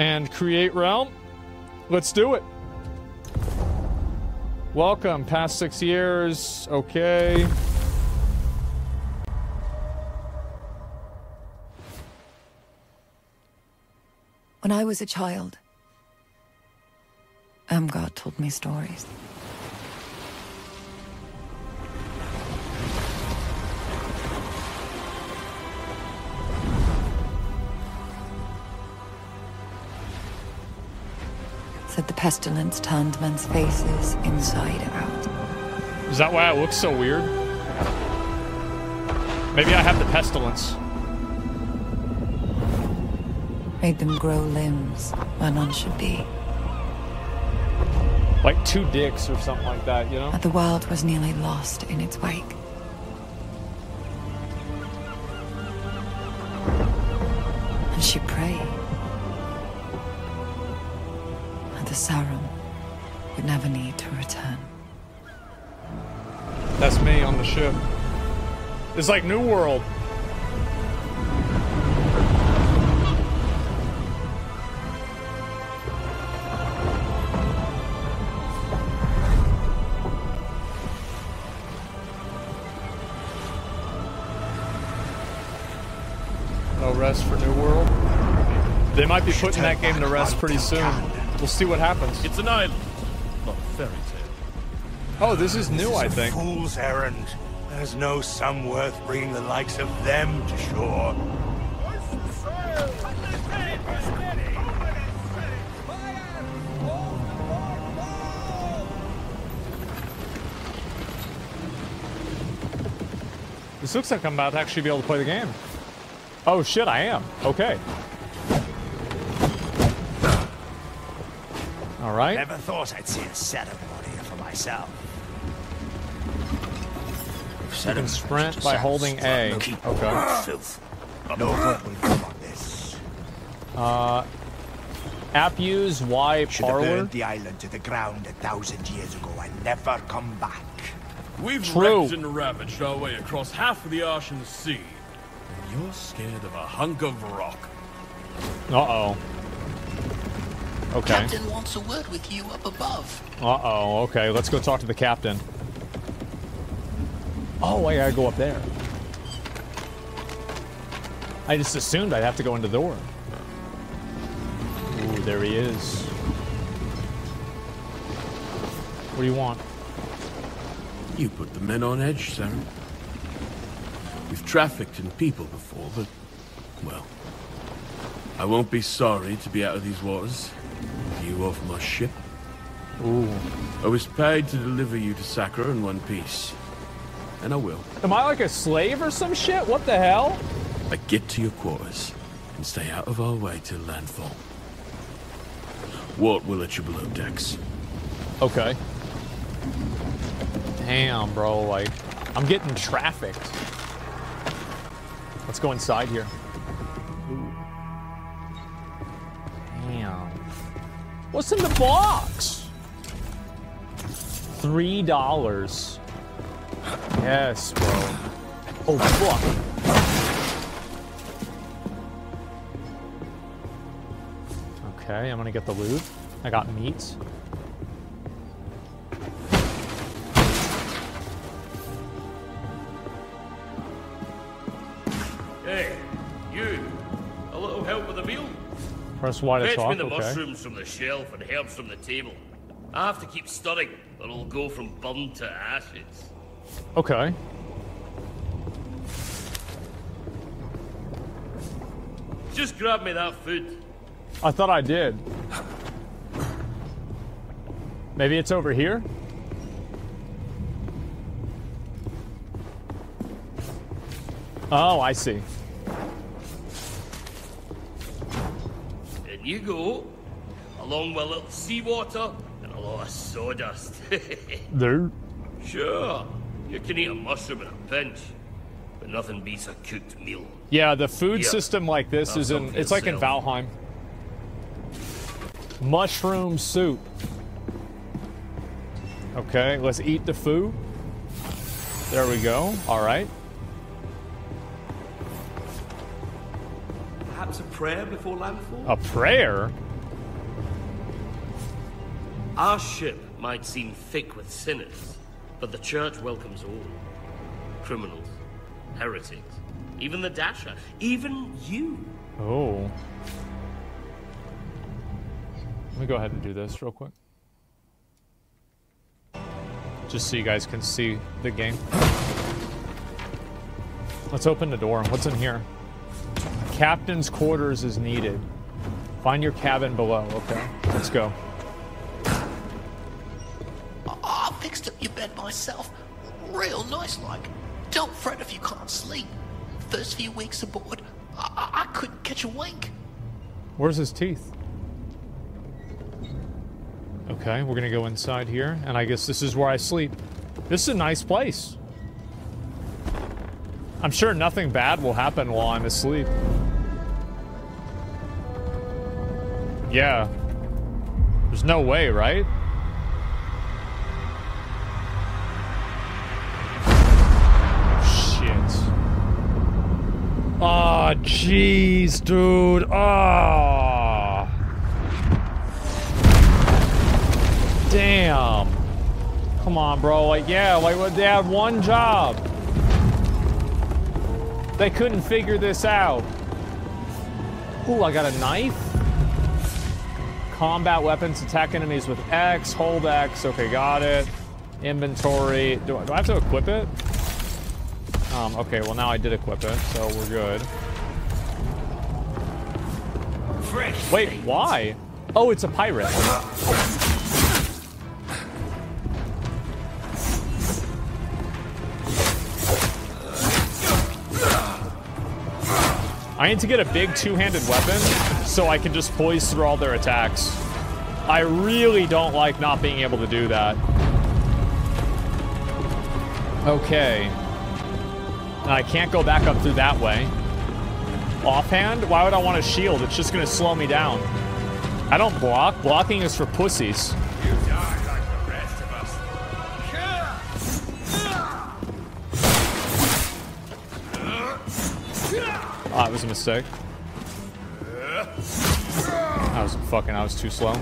and create realm. Let's do it. Welcome. Past six years. Okay. When I was a child, Amgard told me stories. Said the pestilence turned men's faces inside out. Is that why I look so weird? Maybe I have the pestilence. Made them grow limbs where none should be. Like two dicks or something like that, you know? But the world was nearly lost in its wake. And Cerim would never need to return. That's me on the ship. It's like New World. No rest for New World. They might be putting that game to rest pretty soon. We'll see what happens. It's an island, not a fairy tale. Oh, this is new, I think. Fool's errand. There's no sum worth bringing the likes of them to shore. This looks like I'm about to actually be able to play the game. Oh shit, I am. Okay. Right. Never thought I'd see a ceremony for myself. You can sprint by holding A. Okay. Filth. No good will come on this. Uh, app use Y Should have parlor. burned the island to the ground a thousand years ago and never come back. We've True. wrecked and ravaged our way across half of the Arshan Sea. And you're scared of a hunk of rock. Uh oh. Okay. Captain wants a word with you up above. Uh oh. Okay, let's go talk to the captain. Oh, I gotta go up there. I just assumed I'd have to go in the door. Ooh, there he is. What do you want? You put the men on edge, Cerim. We've trafficked in people before, but, well, I won't be sorry to be out of these waters. You off my ship. Ooh. I was paid to deliver you to Sacra in one piece. And I will. Am I like a slave or some shit? What the hell? I get to your quarters and stay out of our way till landfall. Walt will at your below decks. Okay. Damn, bro. Like, I'm getting trafficked. Let's go inside here. What's in the box? Three dollars. Yes, bro. Oh, fuck. Okay, I'm gonna get the loot. I got meat. Press Y to Fetch talk. me the Okay. mushrooms from the shelf and herbs from the table. I have to keep stirring, or it'll go from burned to ashes. Okay. Just grab me that food. I thought I did. Maybe it's over here? Oh, I see. In you go, along with a little seawater and a lot of sawdust. There. sure, you can eat a mushroom in a pinch, but nothing beats a cooked meal. Yeah, the food Yeah. system like this Have is in, it's like in. Valheim. Mushroom soup. Okay, let's eat the food. There we go. All right. Prayer before landfall? A prayer? Our ship might seem thick with sinners, but the church welcomes all. Criminals, heretics, even the Dasher, even you. Oh. Let me go ahead and do this real quick. Just so you guys can see the game. Let's open the door. What's in here? Captain's quarters is needed. Find your cabin below. Okay, let's go. I, fixed up your bed myself. Real nice like. Don't fret if you can't sleep. First few weeks aboard, I, I, I couldn't catch a wink. Where's his teeth? Okay, we're gonna go inside here, and I guess this is where I sleep. This is a nice place. I'm sure nothing bad will happen while I'm asleep. Yeah. There's no way, right? Shit. Oh, jeez, dude. Oh. Damn. Come on, bro. Like, yeah, like, what- they had one job. They couldn't figure this out. Ooh, I got a knife. Combat weapons, attack enemies with X, hold X. Okay, got it. Inventory. Do I, do I have to equip it? Um, okay, well now I did equip it, so we're good. Wait, why? Oh, it's a pirate. I need to get a big two-handed weapon so I can just poise through all their attacks. I really don't like not being able to do that. Okay. I can't go back up through that way. Offhand? Why would I want a shield? It's just gonna slow me down. I don't block. Blocking is for pussies. Us. Ah, it was a mistake. I was fucking, I was too slow.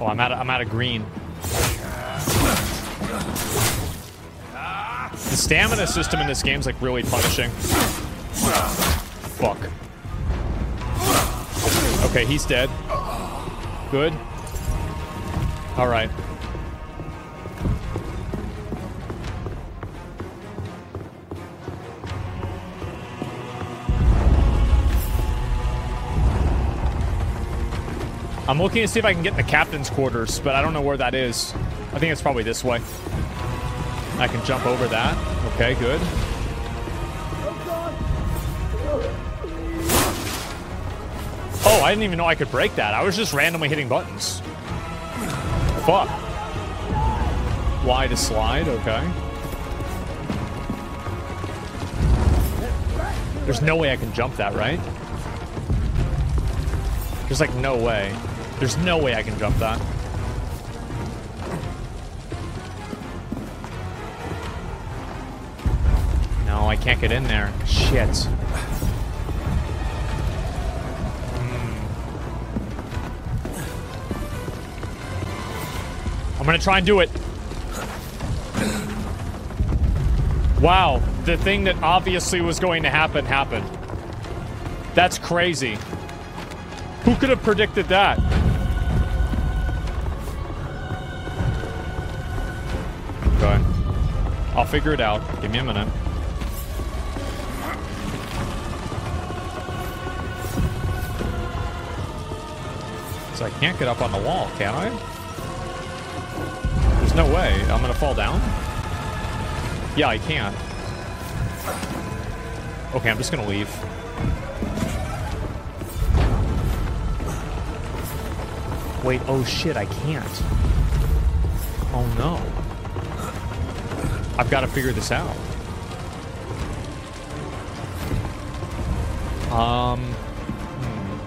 Oh, I'm out of, I'm out of green. The stamina system in this game's like really punishing. Fuck. Okay, he's dead. Good. Alright. I'm looking to see if I can get in the captain's quarters, but I don't know where that is. I think it's probably this way. I can jump over that. Okay, good. Oh, I didn't even know I could break that. I was just randomly hitting buttons. Fuck. Y to slide, okay. There's no way I can jump that, right? There's like no way. There's no way I can jump that. No, I can't get in there. Shit. Hmm. I'm gonna try and do it. Wow, the thing that obviously was going to happen happened. That's crazy. Who could have predicted that? Figure it out. Give me a minute. So I can't get up on the wall, can I? There's no way. I'm gonna fall down? Yeah, I can't. Okay, I'm just gonna leave. Wait, oh shit, I can't. Oh no. I've got to figure this out. Um. hmm.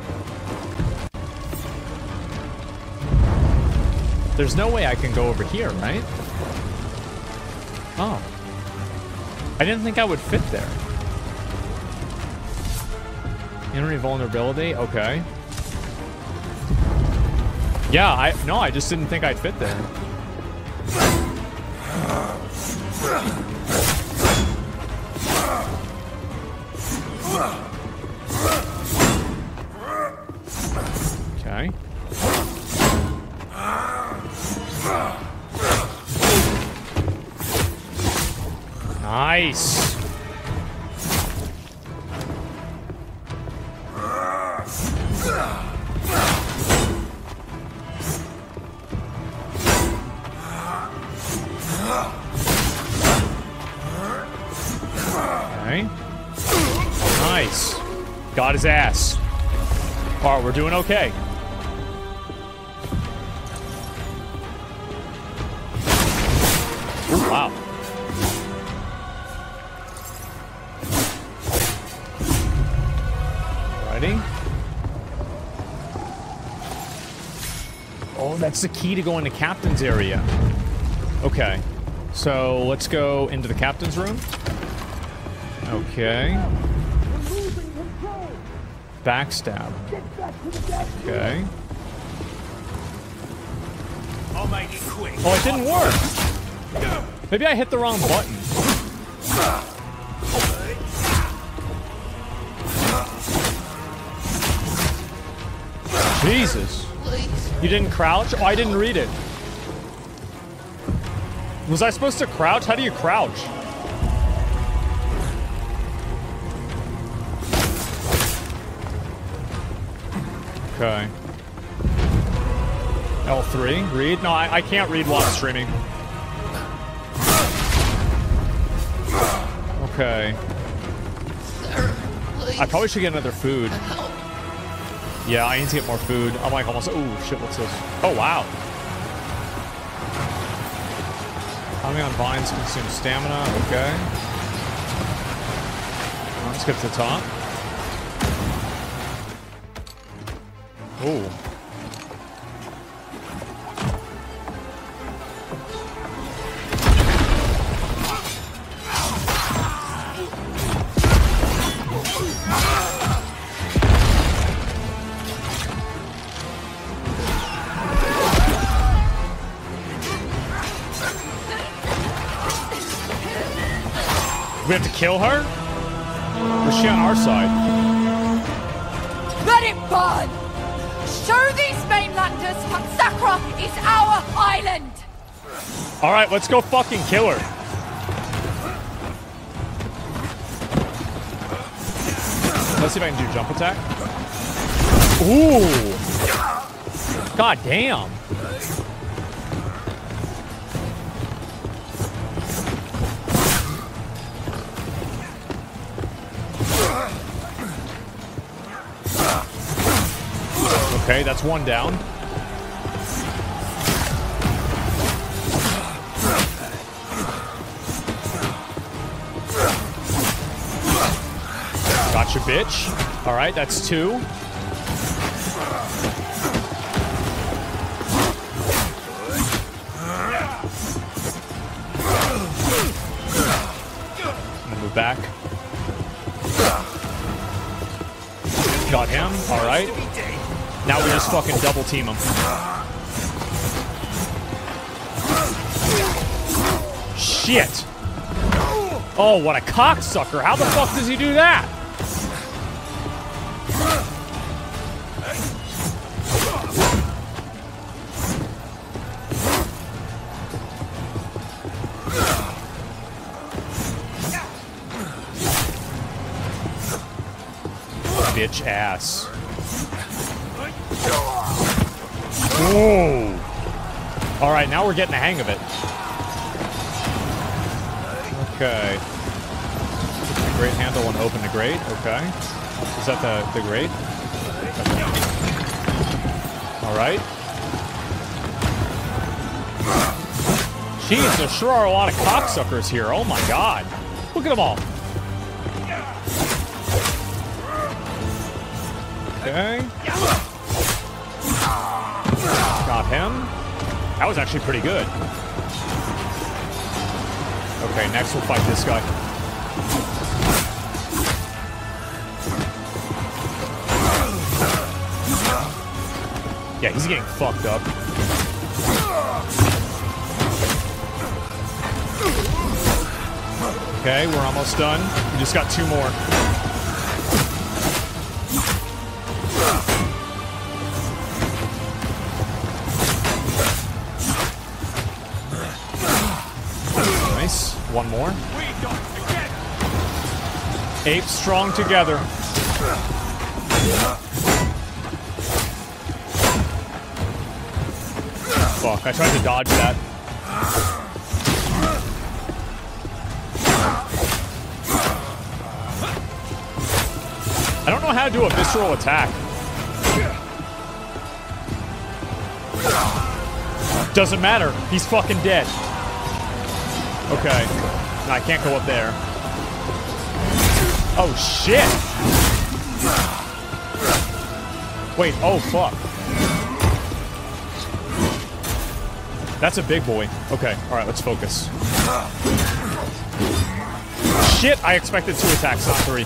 There's no way I can go over here, right? Oh. I didn't think I would fit there. Enemy vulnerability? Okay. Yeah, I no, I just didn't think I'd fit there. We're doing okay. Wow. Alrighty. Oh, that's the key to going to captain's area. Okay. So let's go into the captain's room. Okay. Backstab. Okay. I'll make it quick. Oh, it didn't work. Maybe I hit the wrong button. Jesus. You didn't crouch? Oh, I didn't read it. Was I supposed to crouch? How do you crouch? Okay. L3, read? No, I, I can't read while I'm streaming. Okay. I probably should get another food. Yeah, I need to get more food. I'm like almost. Oh shit! What's this? Oh wow. Climbing on vines consumes stamina. Okay. Let's get to the top. Oh. Let's go fucking kill her. Let's see if I can do jump attack. Ooh. God damn. Okay, that's one down. Bitch. All right, that's two. Move back. Got him. All right. Now we just fucking double team him. Shit. Oh, what a cocksucker. How the fuck does he do that? Bitch ass. Whoa. All right, now we're getting the hang of it. Okay. Great handle and open the grate. Okay. Is that the, the grate? All right. Jeez, there sure are a lot of cocksuckers here. Oh my god. Look at them all. Okay. Got him. That was actually pretty good. Okay, next we'll fight this guy. Yeah, he's getting fucked up. Okay, we're almost done. We just got two more. Apes strong together. Fuck, I tried to dodge that. I don't know how to do a visceral attack. Doesn't matter. He's fucking dead. Okay. No, I can't go up there. Oh, shit! Wait, oh, fuck. That's a big boy. Okay, alright, let's focus. Shit, I expected two attacks, not three.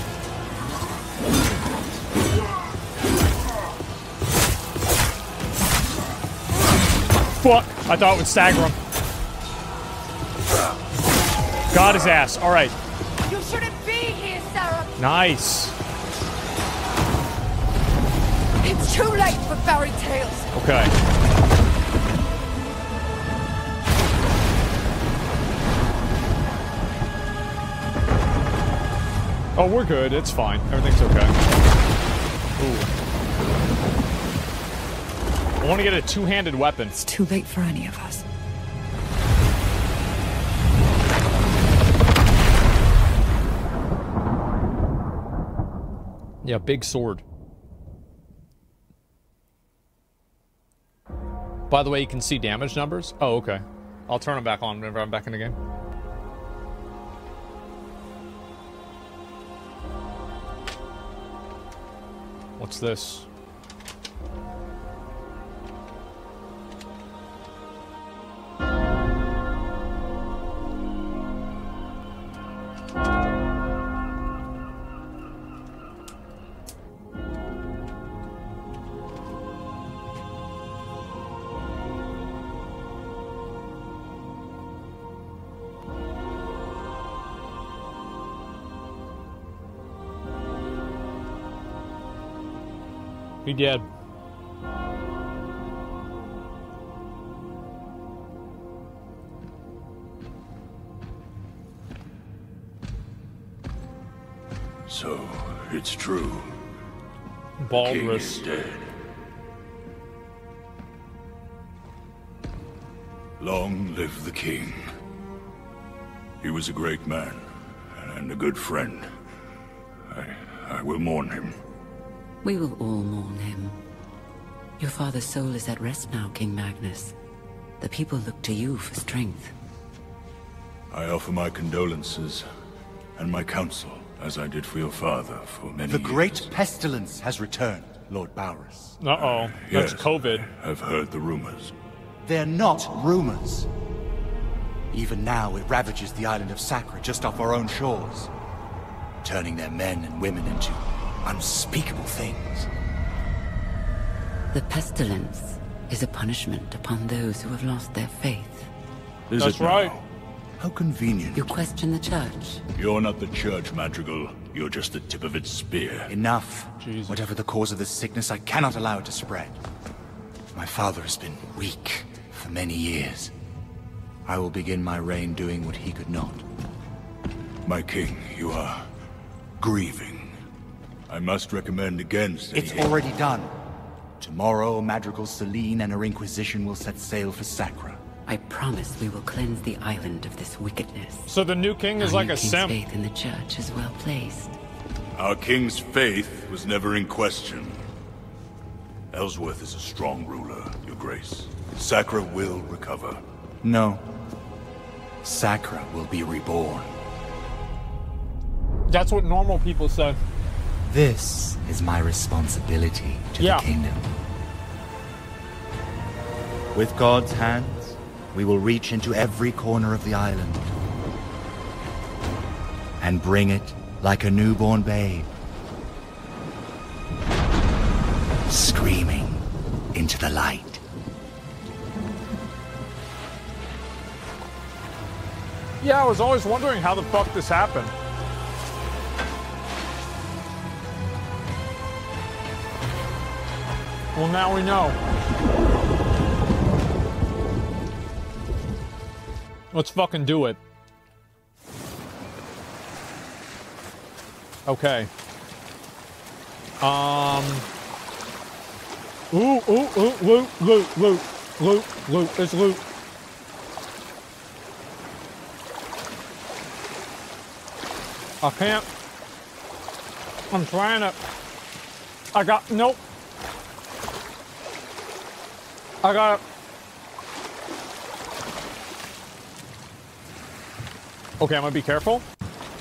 Fuck, I thought it would stagger him. Got his ass, alright. Nice. It's too late for fairy tales. Okay. Oh, we're good. It's fine. Everything's okay. Ooh. I want to get a two-handed weapon. It's too late for any of us. Yeah, big sword. By the way, you can see damage numbers. Oh, okay. I'll turn them back on whenever I'm back in the game. What's this? He dead. So, it's true. Baldrus. is dead. Long live the king. He was a great man and a good friend. I, I will mourn him. We will all mourn him. Your father's soul is at rest now, King Magnus. The people look to you for strength. I offer my condolences and my counsel, as I did for your father for many The years. great pestilence has returned, Lord Bowers. Uh-oh. That's Yes, COVID. I've heard the rumors. They're not rumors. Even now, it ravages the island of Sacra just off our own shores, turning their men and women into unspeakable things. The pestilence is a punishment upon those who have lost their faith. Is That's it now? right. How convenient. You question the church. You're not the church, Madrigal. You're just the tip of its spear. Enough. Jesus. Whatever the cause of this sickness, I cannot allow it to spread. My father has been weak for many years. I will begin my reign doing what he could not. My king, you are grieving. I must recommend against any It's already done. Tomorrow, Madrigal Celine and her Inquisition will set sail for Sacra. I promise we will cleanse the island of this wickedness. So the new king is Our like new a king's simp. faith in the church is well placed. Our king's faith was never in question. Ellsworth is a strong ruler, your grace. Sacra will recover. No. Sacra will be reborn. That's what normal people say. This is my responsibility to Yeah. the kingdom. With God's hands, we will reach into every corner of the island and bring it like a newborn babe, screaming into the light. Yeah, I was always wondering how the fuck this happened. Well, now we know. Let's fucking do it. Okay. Um. Ooh, ooh, ooh, loot, loot, loot, loot, loot. It's loot. I can't. I'm trying to. I got. Nope. I got it. Okay, I'm gonna be careful.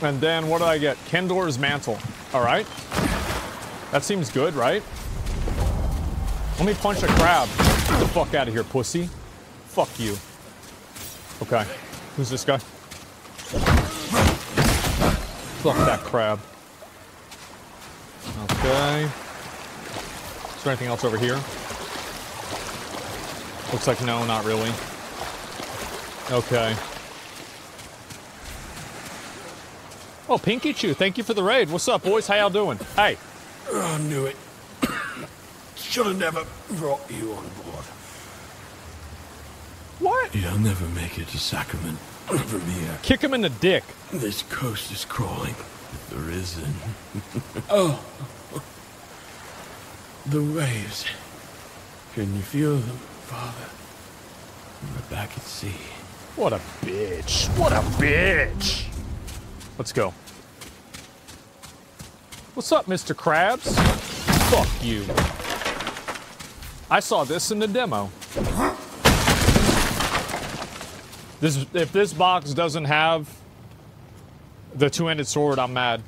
And then what did I get? Kendor's mantle. Alright. That seems good, right? Let me punch a crab. Get the fuck out of here, pussy. Fuck you. Okay. Who's this guy? Fuck that crab. Okay. Is there anything else over here? Looks like no, not really. Okay. Oh, Pinky Chew, thank you for the raid. What's up, boys? How y'all doing? Hey. Oh, I knew it. Should have never brought you on board. What? You'll never make it to Sacrament from here. Kick him in the dick. This coast is crawling. If there isn't. Oh, The waves. Can you feel them, Father? We're back at sea. What a bitch. What a bitch. Let's go. What's up, Mr. Krabs? Fuck you. I saw this in the demo. This if this box doesn't have the two-handed sword, I'm mad.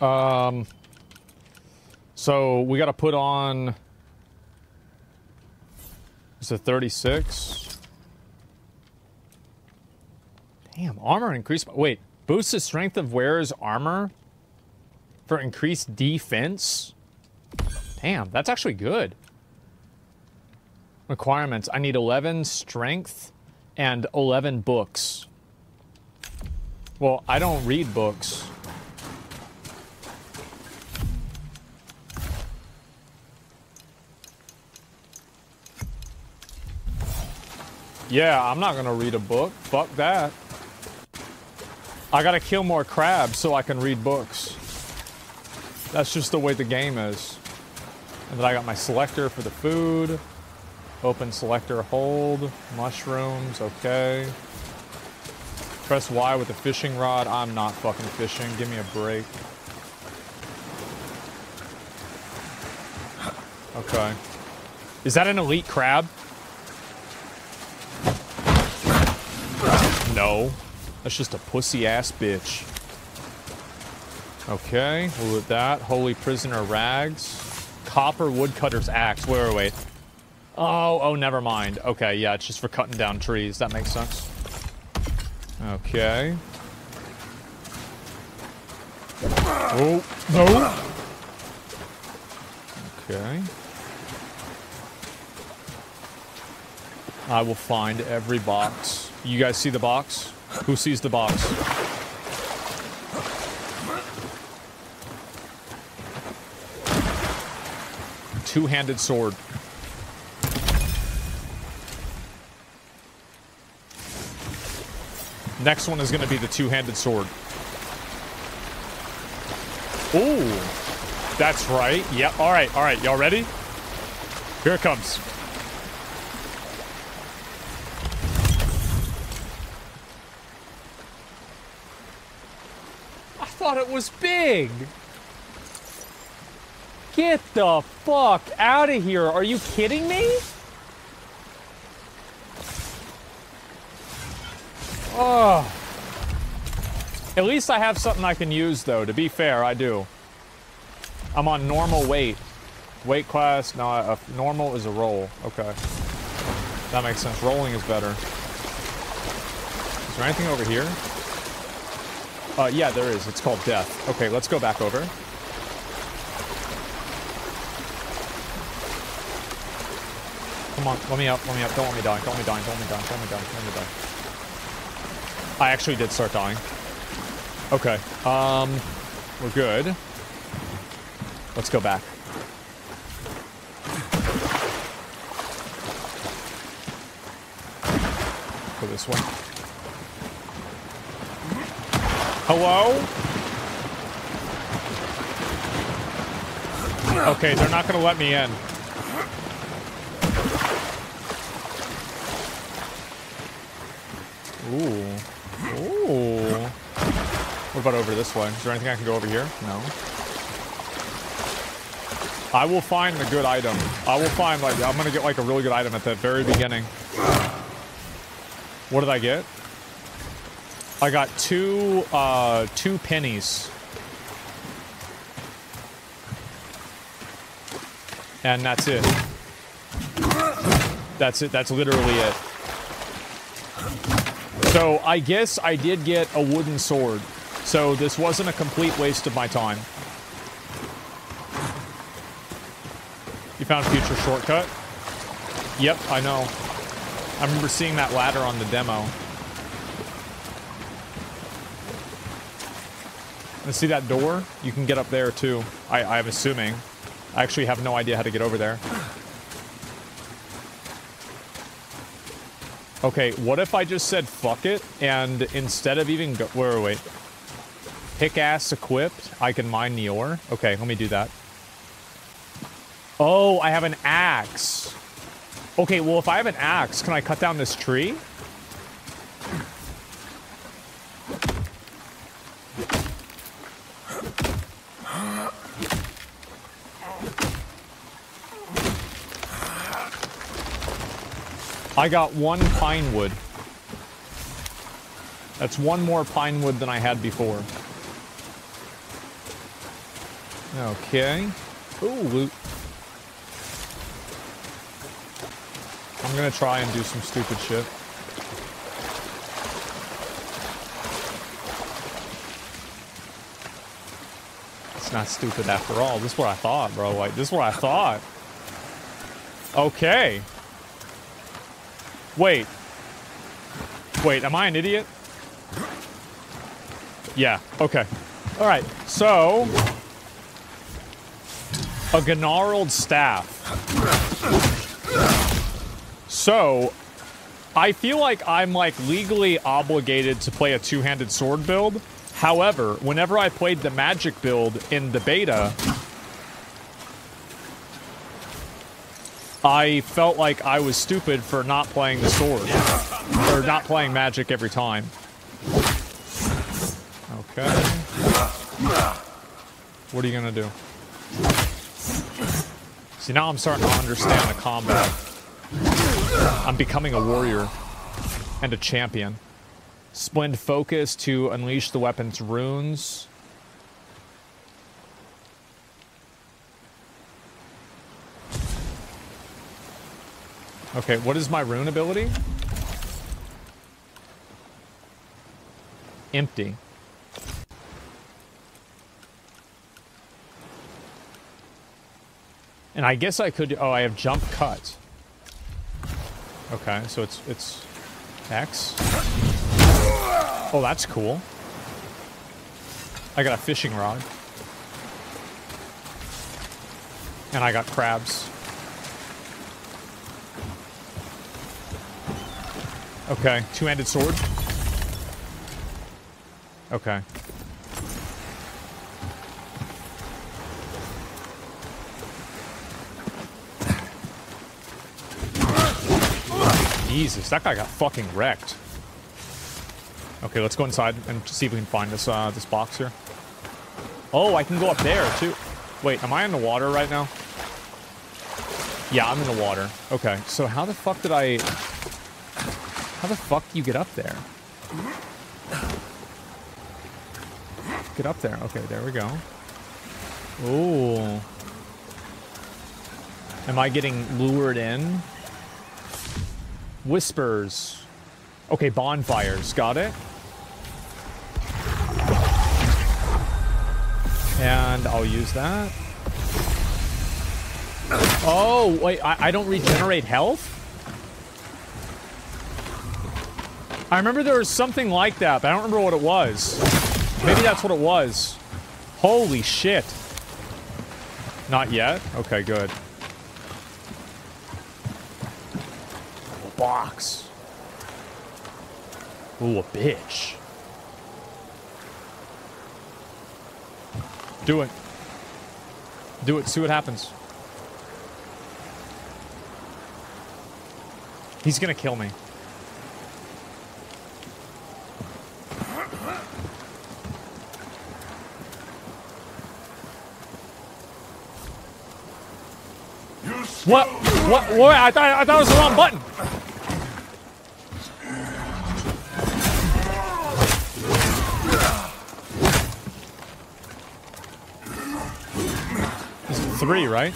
Um, so we got to put on. It's a 36? Damn, armor increase. Wait, boosts the strength of wearer's armor for increased defense? Damn, that's actually good. Requirements I need 11 strength and 11 books. Well, I don't read books. Yeah, I'm not gonna read a book. Fuck that. I gotta kill more crabs so I can read books. That's just the way the game is. And then I got my selector for the food. Open selector, hold. Mushrooms, okay. Press Y with the fishing rod. I'm not fucking fishing. Give me a break. Okay. Is that an elite crab? No. That's just a pussy ass bitch. Okay, we'll with that. Holy prisoner rags. Copper woodcutter's axe. Wait, wait, wait. Oh, oh, never mind. Okay, yeah, it's just for cutting down trees. That makes sense. Okay. Oh, no. Okay. I will find every box. You guys see the box? Who sees the box? Two-handed sword. Next one is going to be the two-handed sword. Ooh. That's right. Yep. All right. All right. Y'all ready? Here it comes. Thought it was big. Get the fuck out of here. Are you kidding me? Oh. At least I have something I can use, though. To be fair, I do. I'm on normal weight. Weight class, no, uh, normal is a roll. Okay. That makes sense. Rolling is better. Is there anything over here? Uh, yeah, there is. It's called death. Okay, let's go back over. Come on, let me up, let me up. Don't let me die, don't let me die, don't let me die, don't let me die, don't let me die. I actually did start dying. Okay, um, we're good. Let's go back. Go this way. Hello? Okay, they're not gonna let me in. Ooh. Ooh. What about over this way? Is there anything I can go over here? No. I will find the good item. I will find, like, I'm gonna get, like, a really good item at the very beginning. What did I get? I got two, uh, two pennies. And that's it. That's it. That's literally it. So I guess I did get a wooden sword. So this wasn't a complete waste of my time. You found a future shortcut? Yep, I know. I remember seeing that ladder on the demo. And see that door? You can get up there too. I, I'm assuming. I actually have no idea how to get over there. Okay, what if I just said fuck it, and instead of even go- wait, wait. Pickaxe equipped, I can mine the ore? Okay, let me do that. Oh, I have an axe. Okay, well, if I have an axe, can I cut down this tree? I got one pine wood. That's one more pine wood than I had before. Okay. Ooh, loot. I'm gonna try and do some stupid shit. It's not stupid after all. This is what I thought, bro. Like, this is what I thought. Okay. Wait. Wait, am I an idiot? Yeah, okay. Alright, so... A gnarled staff. So, I feel like I'm like legally obligated to play a two-handed sword build. However, whenever I played the magic build in the beta, I felt like I was stupid for not playing the sword. Or not playing magic every time. Okay. What are you gonna do? See, now I'm starting to understand the combat. I'm becoming a warrior and a champion. Splend focus to unleash the weapon's runes. Okay, what is my rune ability? Empty. And I guess I could. Oh, I have jump cut. Okay, so it's it's X. Oh, that's cool. I got a fishing rod. And I got crabs. Okay, two-handed sword. Okay. Jesus, that guy got fucking wrecked. Okay, let's go inside and see if we can find this uh, this box here. Oh, I can go up there too. Wait, am I in the water right now? Yeah, I'm in the water. Okay, so how the fuck did I... How the fuck do you get up there? Get up there. Okay, there we go. Ooh. Am I getting lured in? Whispers. Okay, bonfires. Got it. And I'll use that. Oh, wait, I, I don't regenerate health? I remember there was something like that, but I don't remember what it was. Maybe that's what it was. Holy shit. Not yet? Okay, good. Box. Ooh, a bitch. Do it. Do it. See what happens. He's gonna kill me. What? What? What? I thought I thought it was the wrong button. Three, right?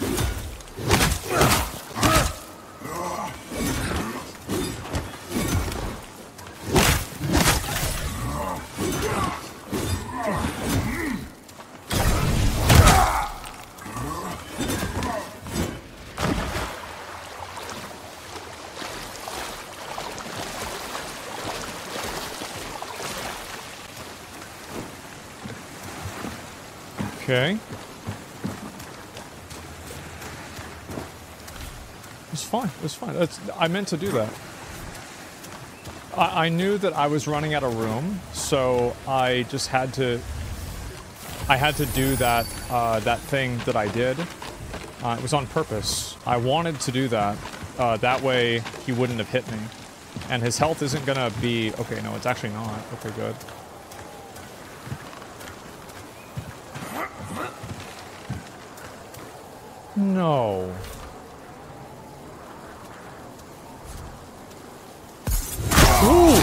Okay. It's fine. It's fine. That's, I meant to do that. I, I knew that I was running out of room, so I just had to. I had to do that uh, that thing that I did. Uh, it was on purpose. I wanted to do that. Uh, that way he wouldn't have hit me, and his health isn't gonna be. Okay, no, it's actually not. Okay, good. No. Ooh.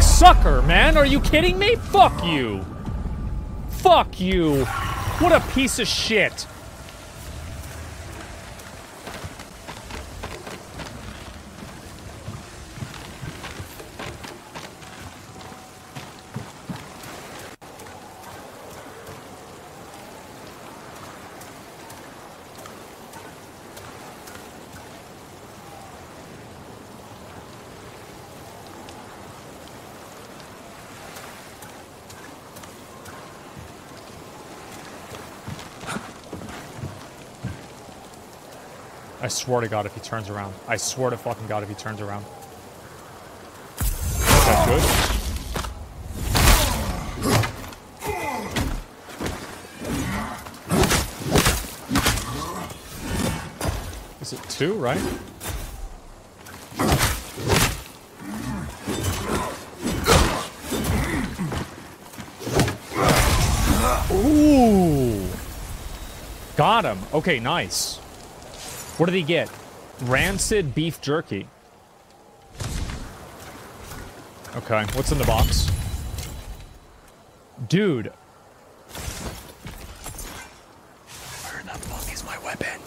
Sucker, man. Are you kidding me? Fuck you. Fuck you. What a piece of shit. Swear to God if he turns around. I swear to fucking God if he turns around. Is that good? Is it two, right? Ooh. Got him. Okay, nice. What did he get? Rancid beef jerky. Okay, what's in the box? Dude. Where the fuck is my weapon?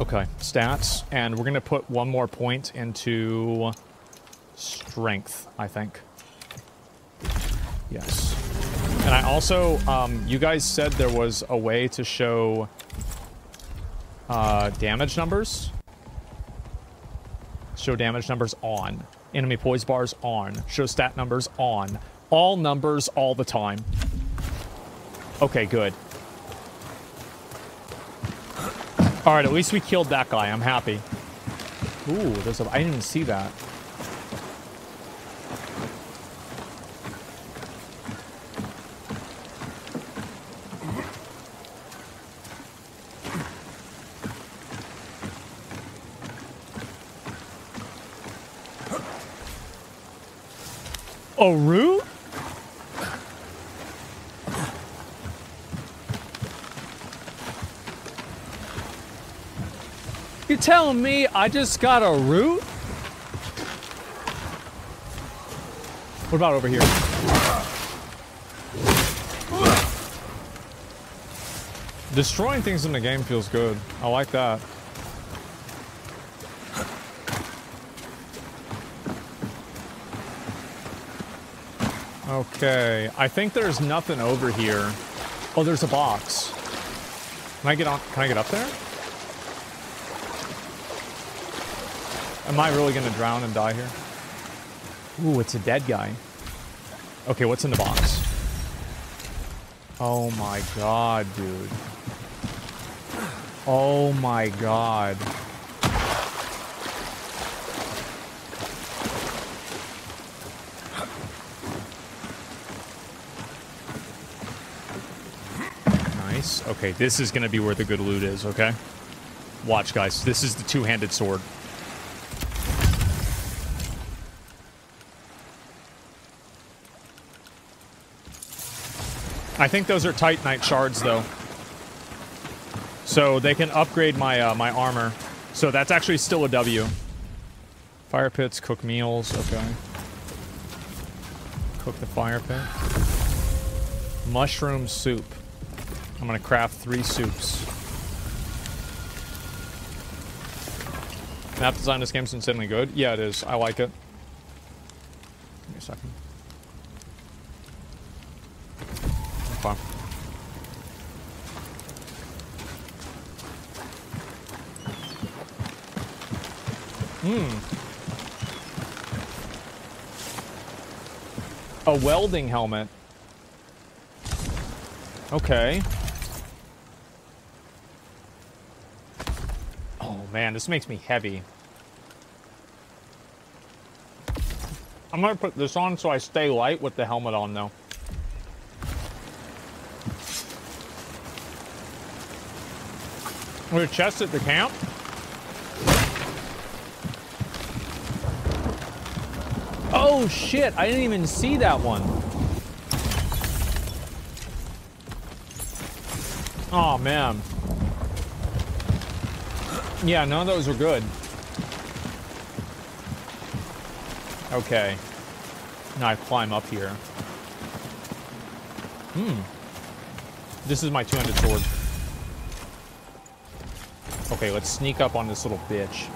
Okay, stats, and we're gonna put one more point into strength, I think. Yes. I also, um, you guys said there was a way to show uh, damage numbers. Show damage numbers on. Enemy poise bars on. Show stat numbers on. All numbers all the time. Okay, good. All right, at least we killed that guy. I'm happy. Ooh, there's a. I didn't even see that. Aru? You telling me I just got a root? What about over here? Destroying things in the game feels good. I like that. Okay, I think there's nothing over here. Oh, there's a box. Can I get on? Can I get up there? Am I really gonna drown and die here? Ooh, it's a dead guy. Okay, what's in the box? Oh my god, dude. Oh my god. Okay, this is gonna be where the good loot is, okay? Watch, guys. This is the two-handed sword. I think those are Titanite shards, though. So they can upgrade my uh, my armor. So that's actually still a W. Fire pits, cook meals, okay. Cook the fire pit. Mushroom soup. I'm gonna craft three soups. Map design this game's insanely good. Yeah, it is. I like it. Give me a second. Okay. Hmm. A welding helmet. Okay. Oh this makes me heavy. I'm gonna put this on so I stay light with the helmet on though. We're chest at the camp? Oh shit, I didn't even see that one. Oh man. Yeah, none of those were good. Okay. Now I climb up here. Hmm. This is my two-handed sword. Okay, let's sneak up on this little bitch.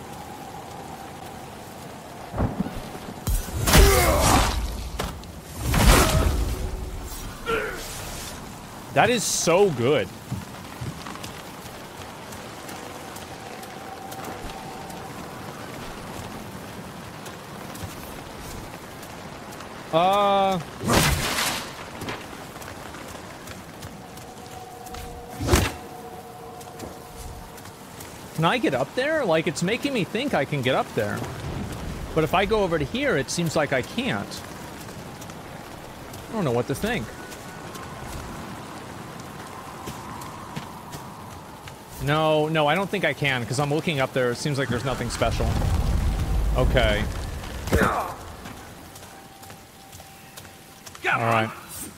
That is so good. Uh... Can I get up there? Like, it's making me think I can get up there. But if I go over to here, it seems like I can't. I don't know what to think. No, no, I don't think I can, because I'm looking up there. It seems like there's nothing special. Okay. Alright.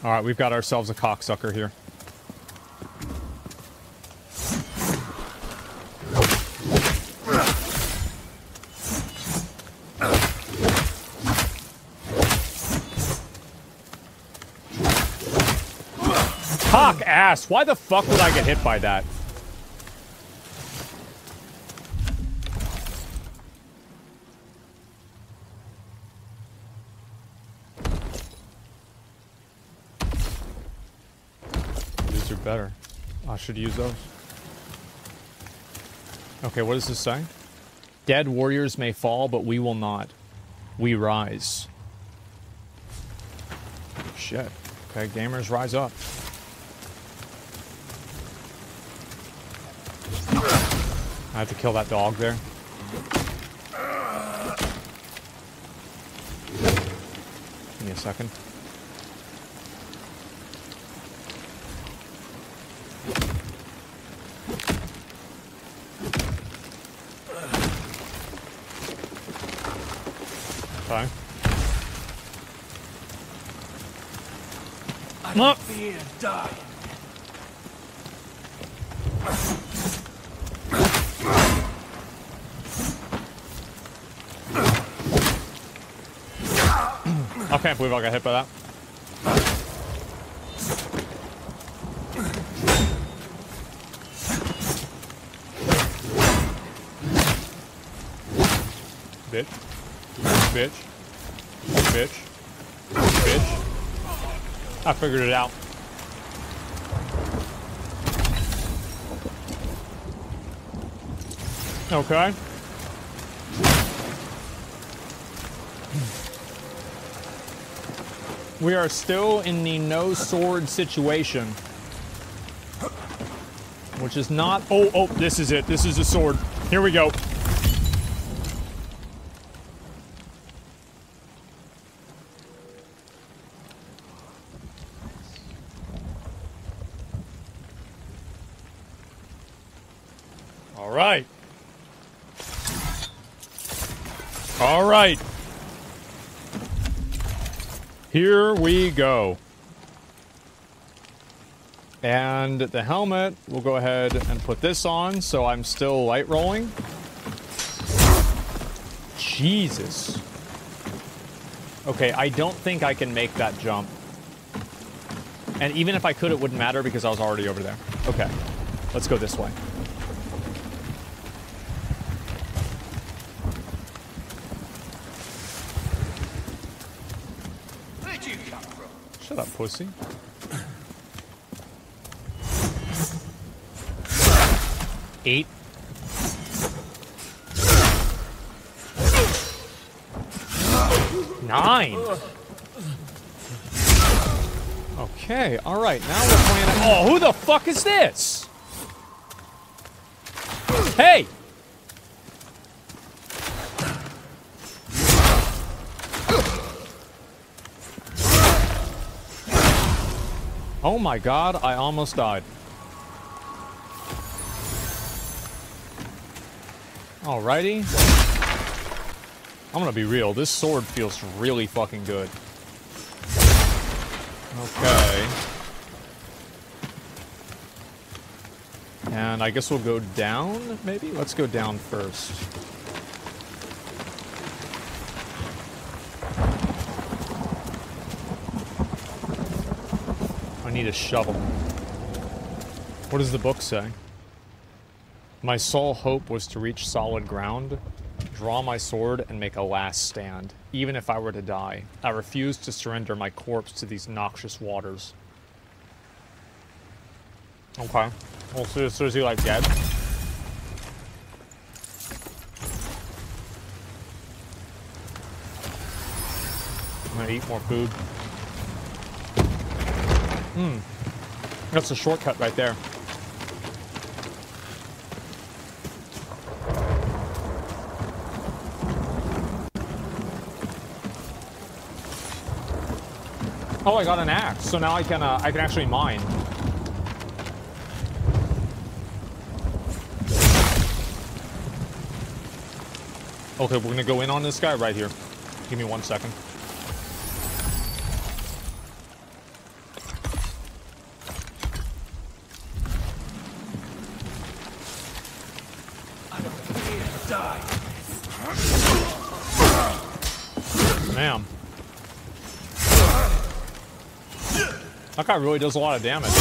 Alright, we've got ourselves a cocksucker here. Cock ass! Why the fuck would I get hit by that? These are better. I should use those. Okay, what does this say? Dead warriors may fall, but we will not. We rise. Shit. Okay, gamers rise up. Have to kill that dog there. Give me a second. Okay. Look. Fear die. can't believe I got hit by that. Bitch. Bitch. Bitch. Bitch. I figured it out. Okay. We are still in the no sword situation. Which is not... Oh, oh, this is it. This is a sword. Here we go. All right. All right. Here go. And the helmet, we'll go ahead and put this on so I'm still light rolling. Jesus. Okay, I don't think I can make that jump. And even if I could, it wouldn't matter because I was already over there. Okay, let's go this way. Where'd you come from? Shut up, pussy. Eight. Nine. Okay, alright, now we're playing. Oh, who the fuck is this? Hey! Oh my god, I almost died. Alrighty. I'm gonna be real, this sword feels really fucking good. Okay. And I guess we'll go down, maybe? Let's go down first. Need a shovel. What does the book say? My sole hope was to reach solid ground, draw my sword, and make a last stand. Even if I were to die, I refused to surrender my corpse to these noxious waters. Okay. Well, so, so is he like dead? I'm gonna eat more food. Hmm. That's a shortcut right there. Oh, I got an axe, so now I can uh, I can actually mine. Okay, we're gonna go in on this guy right here. Give me one second. Guy really does a lot of damage.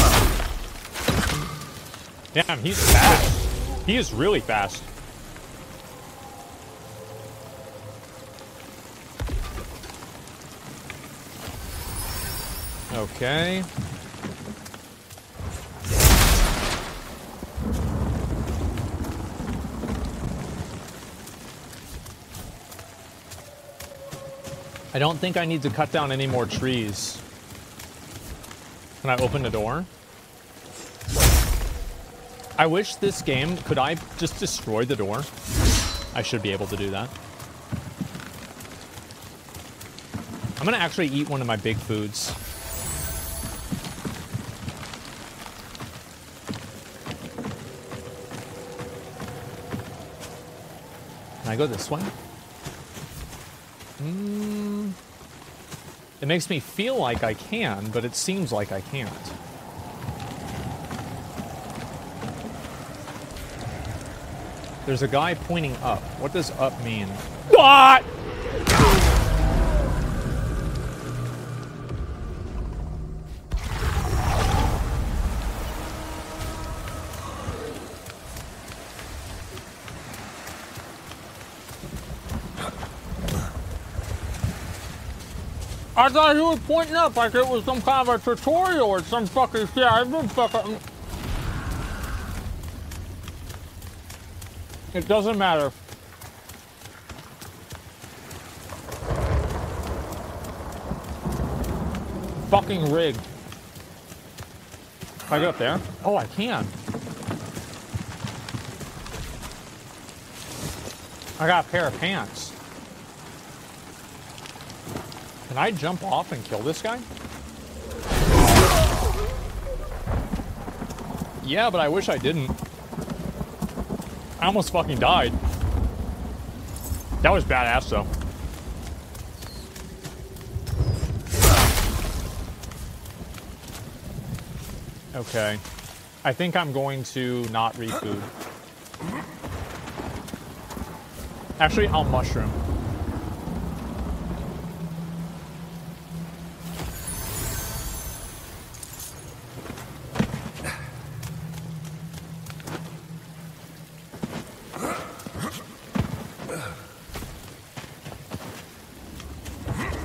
Damn, he's fast. He is really fast. Okay. I don't think I need to cut down any more trees. Can I open the door? I wish this game, could I just destroy the door? I should be able to do that. I'm gonna actually eat one of my big foods. Can I go this way? Mm. It makes me feel like I can, but it seems like I can't. There's a guy pointing up. What does up mean? What? I thought he was pointing up like it was some kind of a tutorial or some fucking shit. I've been fucking. It doesn't matter. Fucking rig. Can I get up there? Oh, I can. I got a pair of pants. Can I jump off and kill this guy? Yeah, but I wish I didn't. I almost fucking died. That was badass though. Okay. I think I'm going to not read food. Actually, I'll mushroom.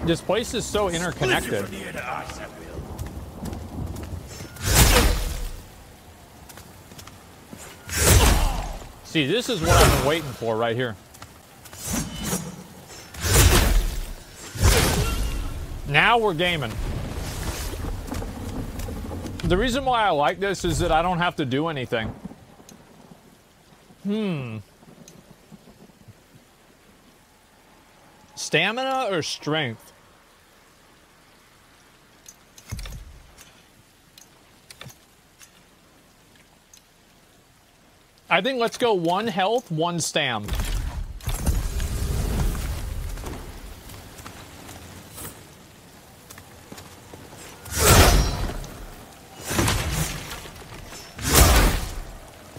This place is so interconnected. See, this is what I've been waiting for right here. Now we're gaming. The reason why I like this is that I don't have to do anything. Hmm. Stamina or strength? I think let's go one health, one stam.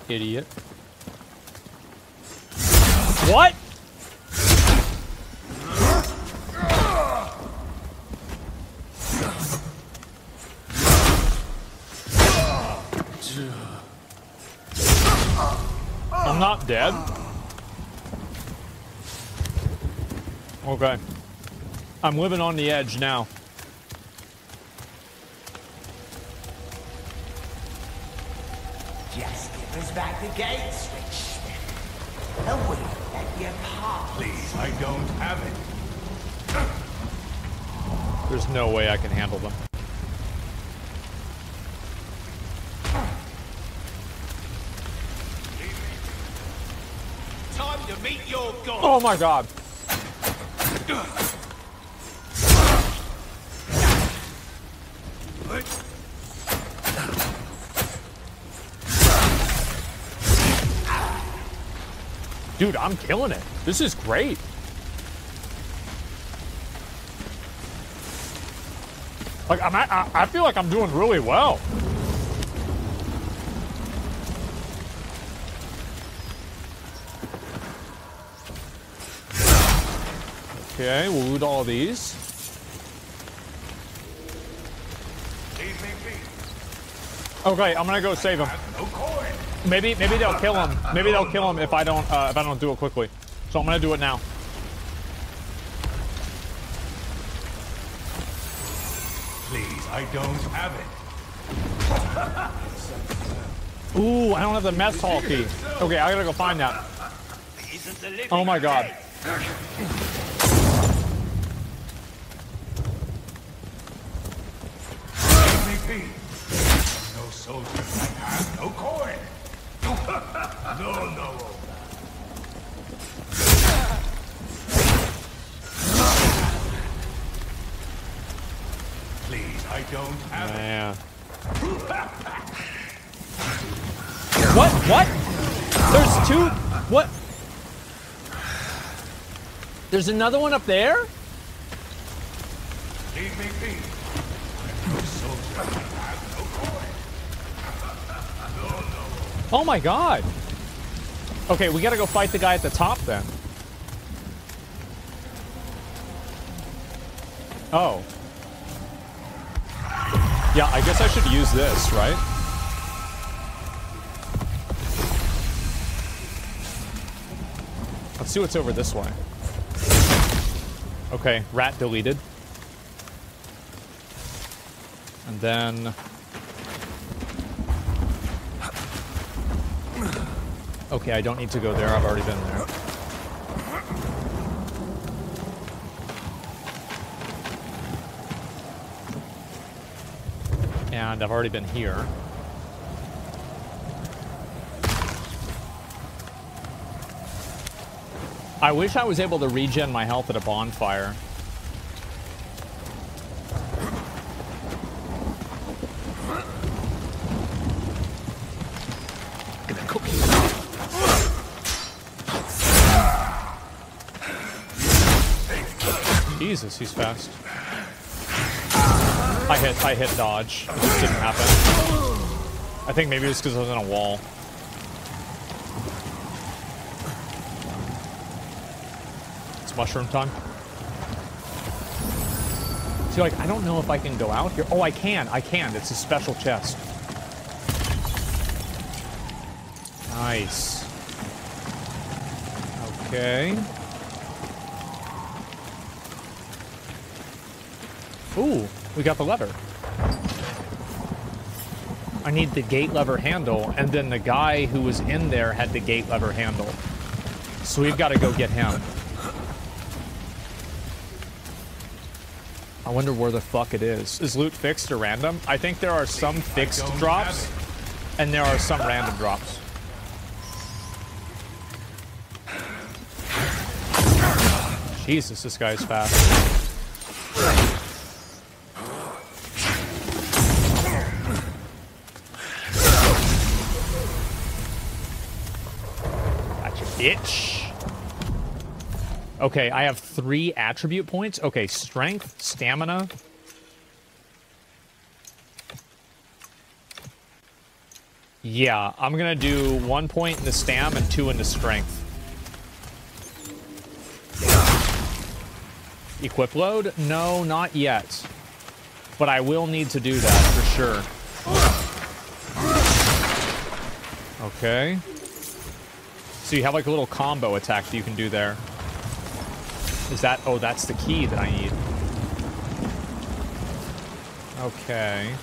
Idiot. What? I'm not dead. Okay. I'm living on the edge now. Just give us back the gate switch, and we'll let you. Please, I don't have it. There's no way I can handle them. Time to god. Oh my god. Dude, I'm killing it. This is great. Like I'm, I, I feel like I'm doing really well. Okay, we'll loot all these. Leave me be. Okay, I'm gonna go save him. Maybe, maybe they'll kill him. Maybe they'll kill him if I don't, uh, if I don't do it quickly. So I'm gonna do it now. Please, I don't have it. Ooh, I don't have the mess hall key. Okay, I gotta go find that. Oh my god. There's another one up there? Leave me be. Oh my god. Okay, we gotta go fight the guy at the top then. Oh. Yeah, I guess I should use this, right? Let's see what's over this way. Okay, rat deleted. And then... Okay, I don't need to go there. I've already been there. And I've already been here. I wish I was able to regen my health at a bonfire. Gonna cook you. Jesus, he's fast. I hit, I hit dodge. It just didn't happen. I think maybe it's because I was in a wall. Mushroom time. See, like, I don't know if I can go out here. Oh, I can, I can. It's a special chest. Nice. Okay. Ooh, we got the lever. I need the gate lever handle, and then the guy who was in there had the gate lever handle. So we've got to go get him. I wonder where the fuck it is. Is loot fixed or random? I think there are some fixed drops, and there are some random drops. Jesus, this guy's fast. Gotcha, bitch. Okay, I have three attribute points. Okay, strength, stamina. Yeah, I'm gonna do one point in the stam and two in the strength. Equip load? No, not yet. But I will need to do that for sure. Okay. So you have like a little combo attack that you can do there. Is that... Oh, that's the key that I need. Okay.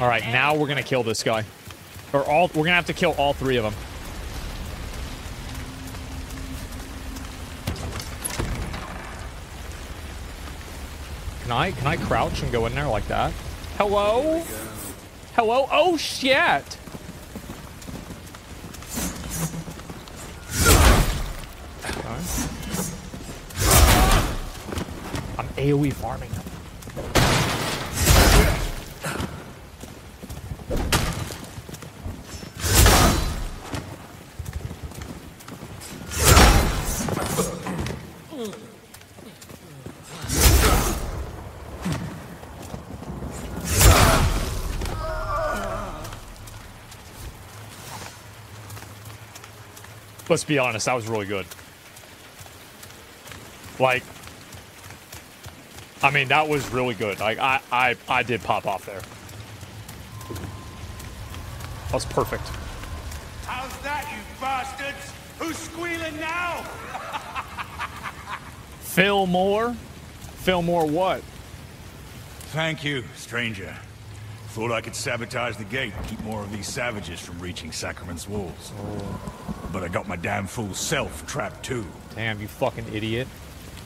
All right, now we're gonna kill this guy, or all. We're gonna have to kill all three of them. Can I? Can I crouch and go in there like that? Hello? Hello? Oh shit! I'm AoE farming them. Let's be honest, that was really good. Like, I mean, that was really good. Like, I, I, I did pop off there. That was perfect. How's that, you bastards? Who's squealing now? Fillmore? Phil Moore what? Thank you, stranger. Thought I could sabotage the gate and keep more of these savages from reaching Sacrament's walls. But I got my damn fool self trapped too. Damn, you fucking idiot.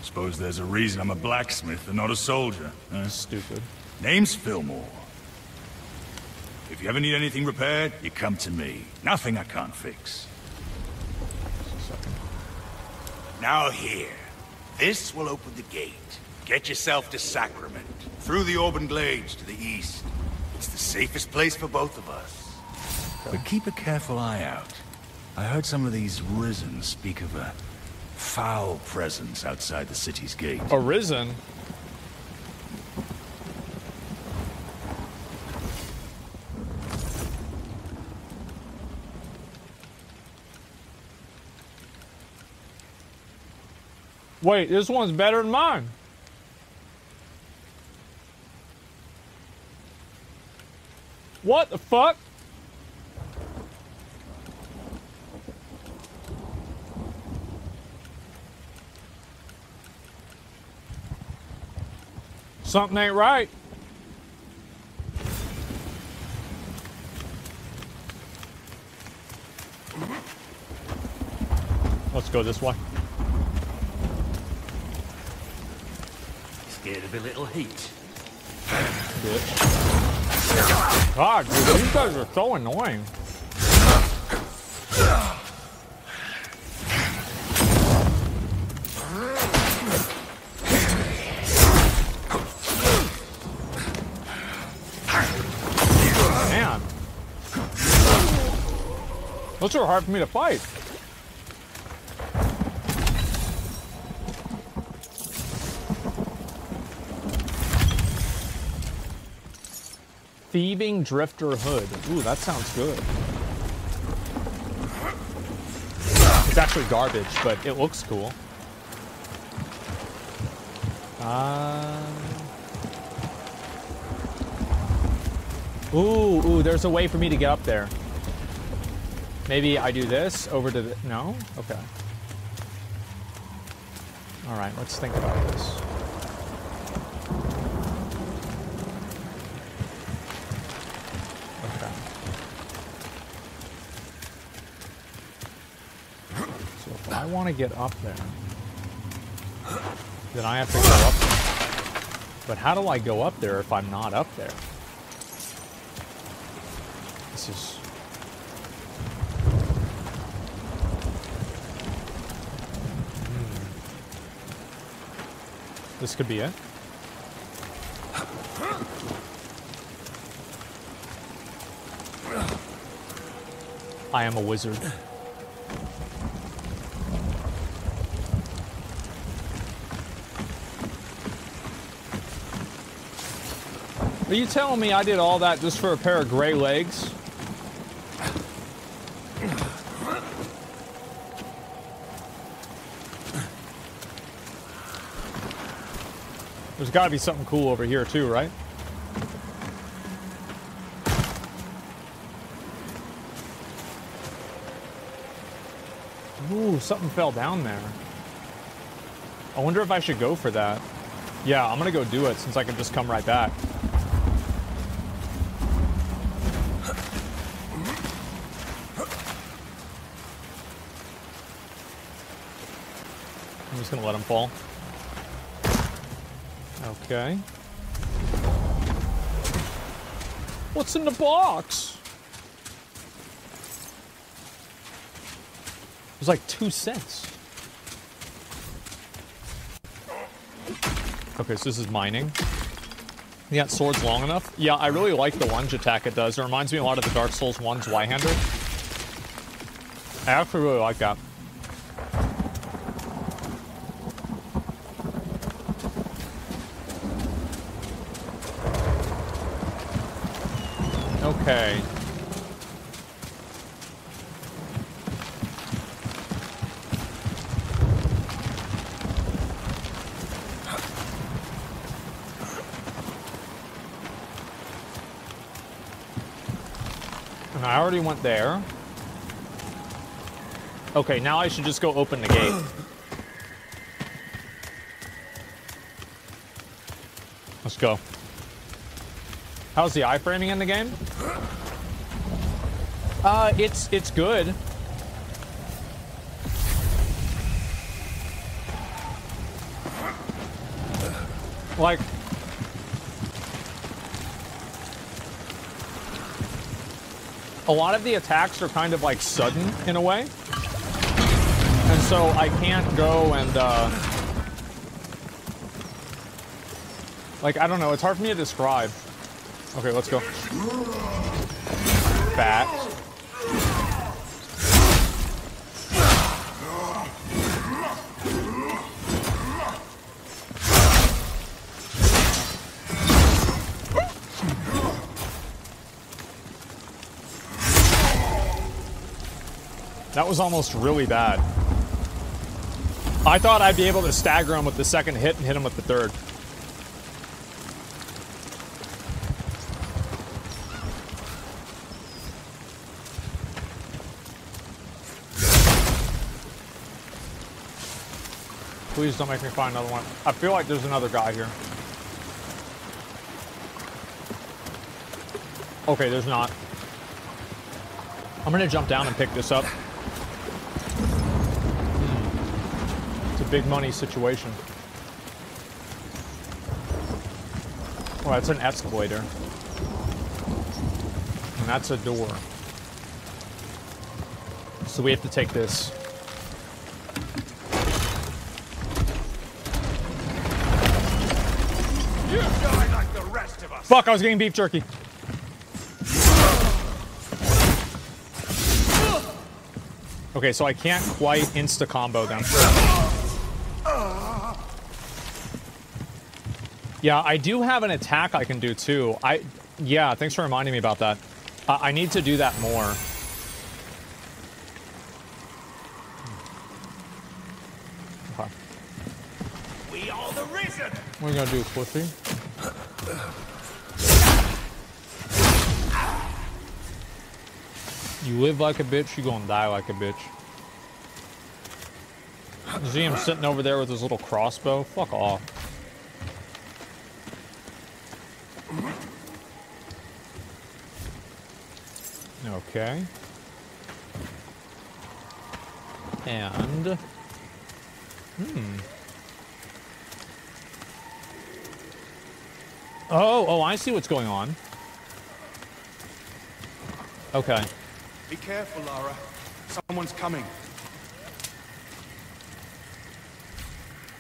Suppose there's a reason I'm a blacksmith and not a soldier. Huh? Stupid. Name's Fillmore. If you ever need anything repaired, you come to me. Nothing I can't fix. Now here. This will open the gate. Get yourself to Sacrament. Through the Auburn Glades to the east. It's the safest place for both of us. But keep a careful eye out. I heard some of these Risen speak of a foul presence outside the city's gate. Arisen? Wait, this one's better than mine. What the fuck? Something ain't right. Let's go this way. Scared of a little heat. Bitch. God, dude, these guys are so annoying. Those are hard for me to fight. Thieving Drifter Hood. Ooh, that sounds good. It's actually garbage, but it looks cool. Uh... Ooh, ooh, there's a way for me to get up there. Maybe I do this over to the... No? Okay. Alright, let's think about this. Okay. So if I want to get up there, then I have to go up there. But how do I go up there if I'm not up there? This is... Hmm. This could be it. I am a wizard. Are you telling me I did all that just for a pair of gray legs? Got to be something cool over here too, right? Ooh, something fell down there. I wonder if I should go for that. Yeah, I'm gonna go do it since I can just come right back. I'm just gonna let him fall. Okay. What's in the box? It was like two cents. Okay, so this is mining. Yeah, swords long enough? Yeah, I really like the lunge attack it does. It reminds me a lot of the Dark Souls 1's Zweihander. I actually really like that. Okay. And I already went there. Okay, now I should just go open the gate. Let's go. How's the iframing in the game? Uh, it's it's good. Like a lot of the attacks are kind of like sudden in a way. And so I can't go and uh like I don't know, it's hard for me to describe. Okay, let's go. Fat. That was almost really bad. I thought I'd be able to stagger him with the second hit and hit him with the third. Please don't make me find another one. I feel like there's another guy here. Okay, there's not. I'm gonna jump down and pick this up. Hmm. It's a big money situation. Oh, that's an escalator. And that's a door. So we have to take this. Fuck, I was getting beef jerky. Okay, so I can't quite insta combo them. Yeah, I do have an attack I can do too. I, yeah, thanks for reminding me about that. Uh, I need to do that more. Okay. We are the risen. What are you gonna do, pussy? You live like a bitch, you gonna die like a bitch. See him sitting over there with his little crossbow? Fuck off. Okay. And... Hmm. Oh, oh, I see what's going on. Okay. Be careful, Lara. Someone's coming.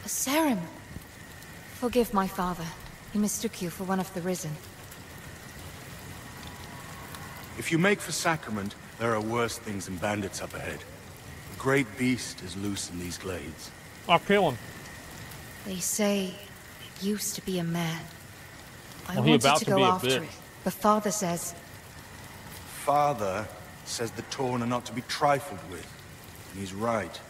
Cerim. Forgive my father. He mistook you for one of the Risen. If you make for Sacrament, there are worse things than bandits up ahead. A great beast is loose in these glades. I'll kill him. They say it used to be a man. I Well, he wanted about to to go after bitch. it, but father says Father says the Torn are not to be trifled with. And he's right.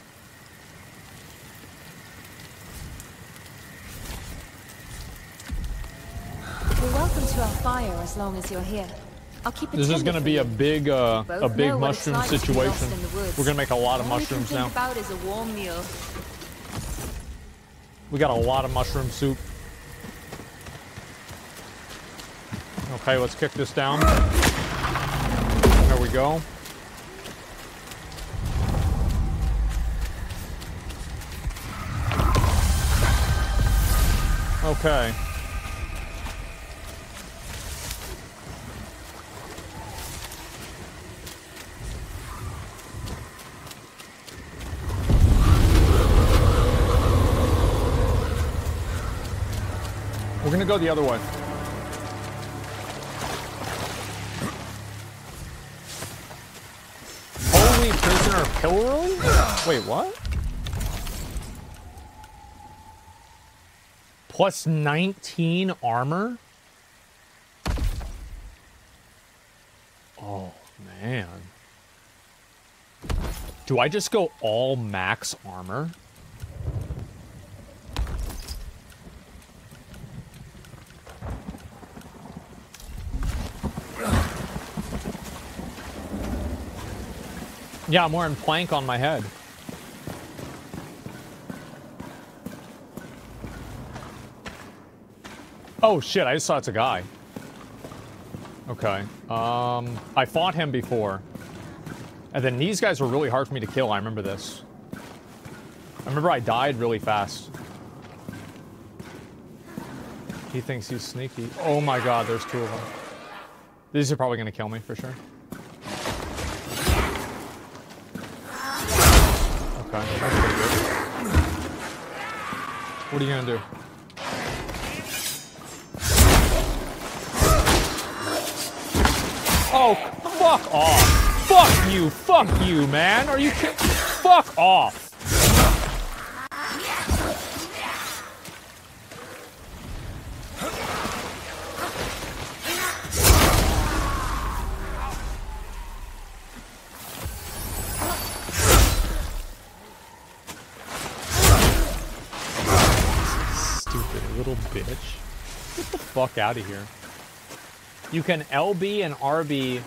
You're welcome to our fire as long as you're here. I'll keep it This is gonna be a big, uh, a big know what it's mushroom like to be lost situation. in the. We're gonna make a lot of All we can mushrooms think now. about is a warm meal. We got a lot of mushroom soup. Okay, let's kick this down. Go. Okay. We're gonna go the other way. Prisoner pillory? Wait, what? Plus 19 armor? Oh, man. Do I just go all max armor? Yeah, I'm wearing plank on my head. Oh shit, I just saw it's a guy. Okay. Um, I fought him before. And then these guys were really hard for me to kill, I remember this. I remember I died really fast. He thinks he's sneaky. Oh my god, there's two of them. These are probably gonna kill me for sure. What are you gonna do? Oh, fuck off. Fuck you. Fuck you, man. Are you kidding? Fuck off. Fuck out of here. You can LB and RB.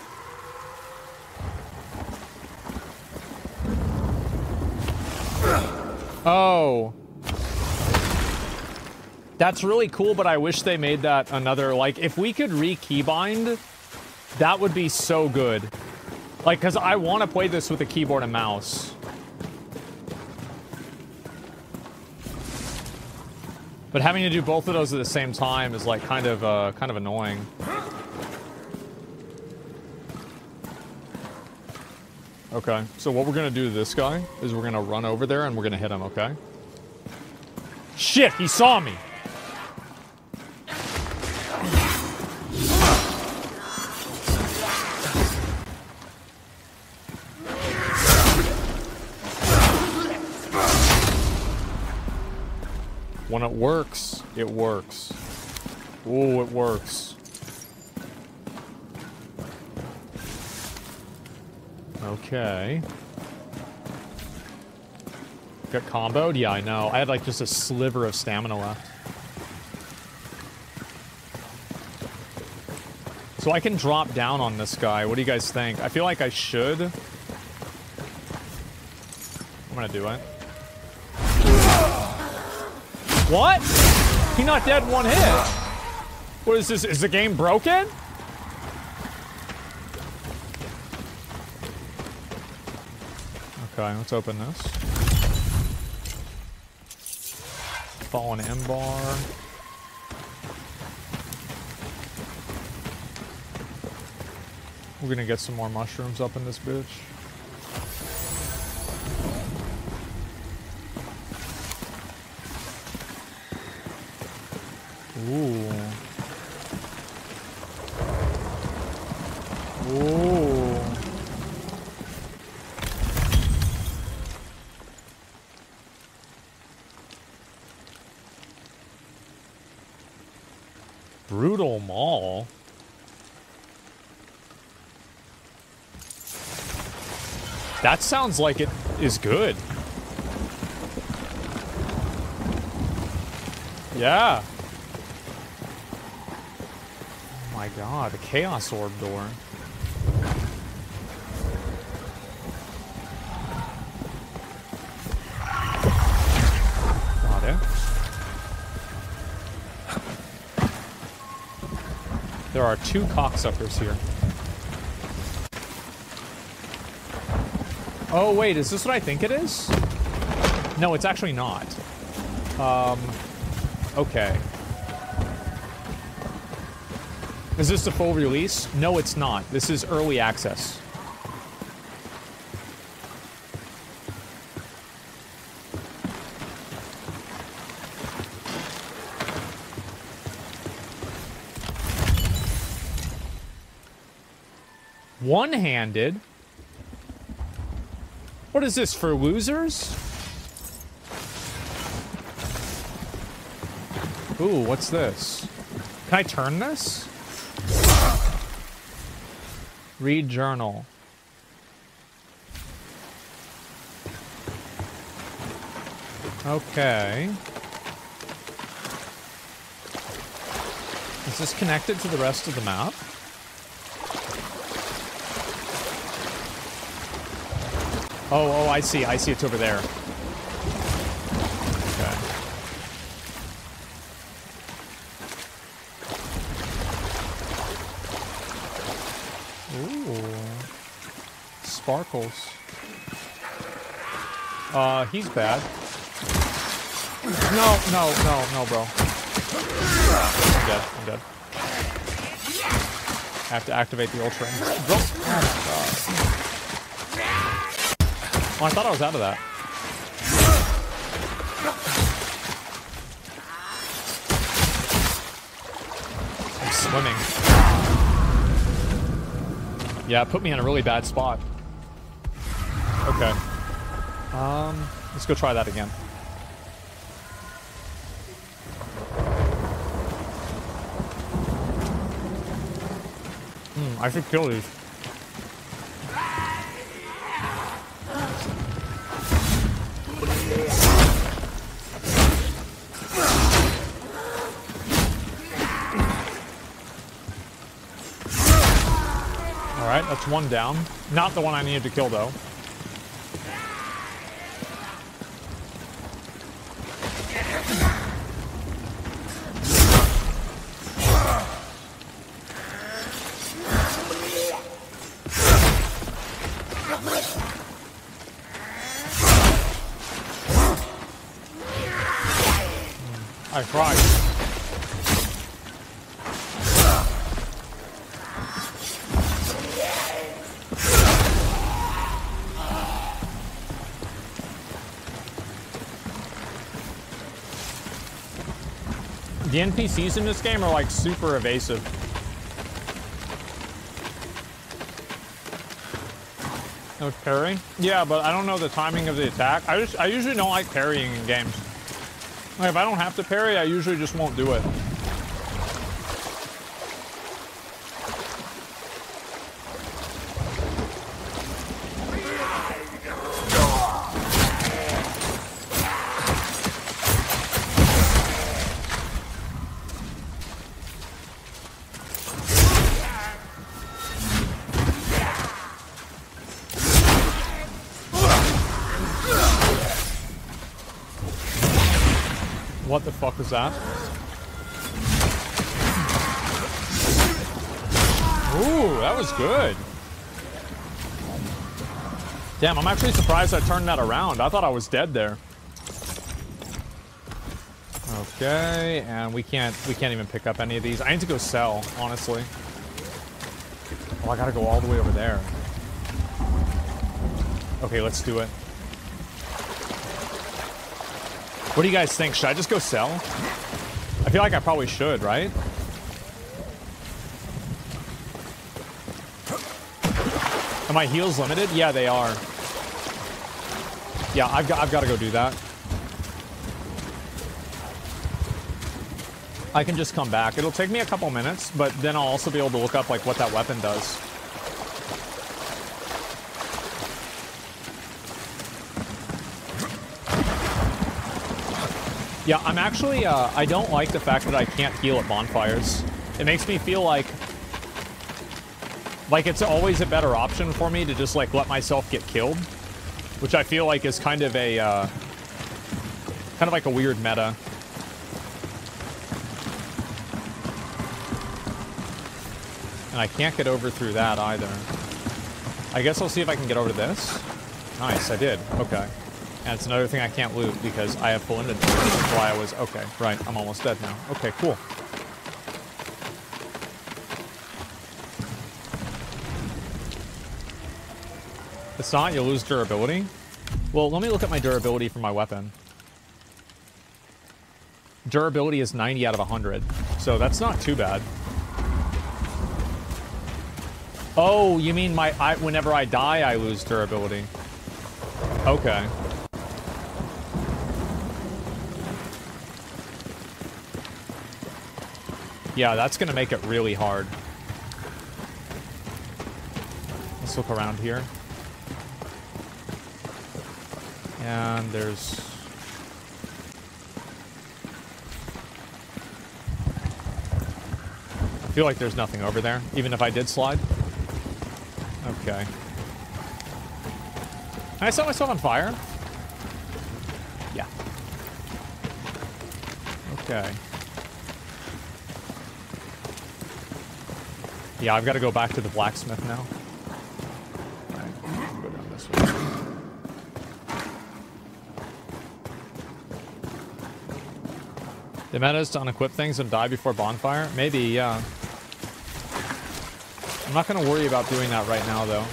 Oh. That's really cool, but I wish they made that another, like, if we could re-keybind That would be so good. Like, because I want to play this with a keyboard and mouse. But having to do both of those at the same time is like kind of uh, kind of annoying. Okay, so what we're gonna do to this guy is we're gonna run over there and we're gonna hit him, okay? Shit, he saw me! Works, it works. Ooh, it works. Okay. Got comboed? Yeah, I know. I had like just a sliver of stamina left. So I can drop down on this guy. What do you guys think? I feel like I should. I'm gonna do it. What? He not dead one hit. What is this? Is the game broken? Okay, let's open this. Fallen M-bar. We're gonna get some more mushrooms up in this bitch. Ooh. Ooh. Brutal Maul. That sounds like it is good. Yeah. Oh my god, a Chaos Orb door. There are two cocksuckers here. Oh, wait, is this what I think it is? No, it's actually not. Um, okay. Is this the full release? No, it's not. This is early access. One-handed? What is this, for losers? Ooh, what's this? Can I turn this? Read journal. Okay. Is this connected to the rest of the map? Oh, oh, I see. I see it's over there. Sparkles. Uh, he's bad. No, no, no, no, bro. I'm dead. I'm dead. I have to activate the ultra. Bro. Oh my god. I thought I was out of that. I'm swimming. Yeah, it put me in a really bad spot. Um, let's go try that again. Hmm, I should kill these. Alright, that's one down. Not the one I needed to kill, though. The NPCs in this game are like super evasive. No parry? Yeah, but I don't know the timing of the attack. I just I usually don't like parrying in games. Like if I don't have to parry, I usually just won't do it. That? Ooh, that was good. Damn, I'm actually surprised I turned that around. I thought I was dead there. Okay, and we can't we can't even pick up any of these. I need to go sell, honestly. Oh, I gotta go all the way over there. Okay, let's do it. What do you guys think? Should I just go sell? I feel like I probably should, right? Are my heals limited? Yeah, they are. Yeah, I've got, I've got to go do that. I can just come back. It'll take me a couple minutes, but then I'll also be able to look up like what that weapon does. Yeah, I'm actually, uh, I don't like the fact that I can't heal at bonfires. It makes me feel like, like it's always a better option for me to just like let myself get killed, which I feel like is kind of a, uh, kind of like a weird meta. And I can't get over through that either. I guess I'll see if I can get over this. Nice, I did. Okay. And it's another thing I can't loot because I have full inventory. That's why I was... Okay, right. I'm almost dead now. Okay, cool. It's not. You'll lose durability. Well, let me look at my durability for my weapon. Durability is 90 out of 100. So that's not too bad. Oh, you mean my I, whenever I die, I lose durability. Okay. Yeah, that's going to make it really hard. Let's look around here. And there's... I feel like there's nothing over there, even if I did slide. Okay. I set myself on fire? Yeah. Okay. Yeah, I've got to go back to the blacksmith now. The meta is to unequip things and die before bonfire? Maybe, yeah. I'm not going to worry about doing that right now, though.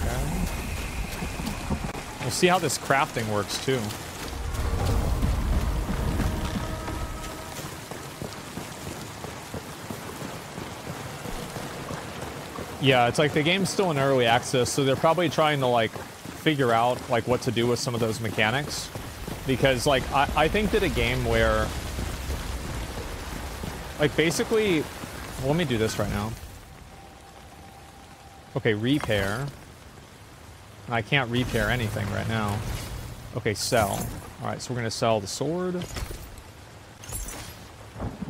Okay. We'll see how this crafting works, too. Yeah, it's like the game's still in early access, so they're probably trying to like figure out like what to do with some of those mechanics. Because like I, I think that a game where like basically let me do this right now. Okay, repair. I can't repair anything right now. Okay, sell. Alright, so we're gonna sell the sword.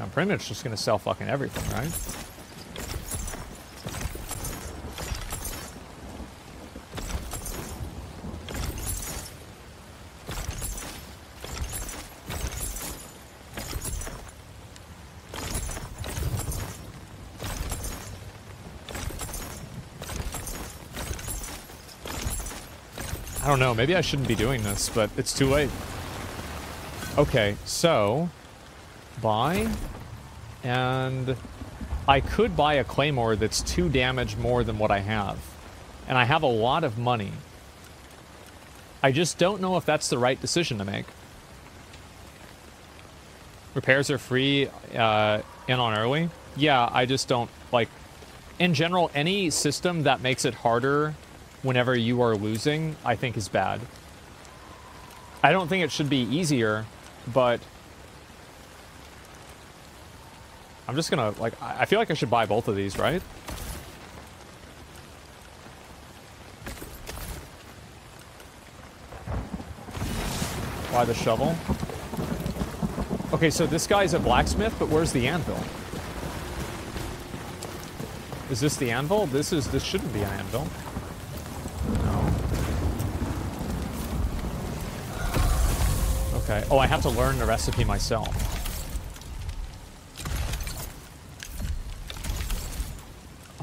I'm pretty much just gonna sell fucking everything, right? Don't know. Maybe I shouldn't be doing this, but it's too late. Okay, so buy and I could buy a claymore that's two damage more than what I have. And I have a lot of money. I just don't know if that's the right decision to make. Repairs are free uh, in on early. Yeah, I just don't like. In general, any system that makes it harder whenever you are losing, I think is bad. I don't think it should be easier, but I'm just gonna like. I feel like I should buy both of these, right? Buy the shovel. Okay, so this guy's a blacksmith, but where's the anvil? Is this the anvil? This is this shouldn't be an anvil. Okay. Oh, I have to learn the recipe myself.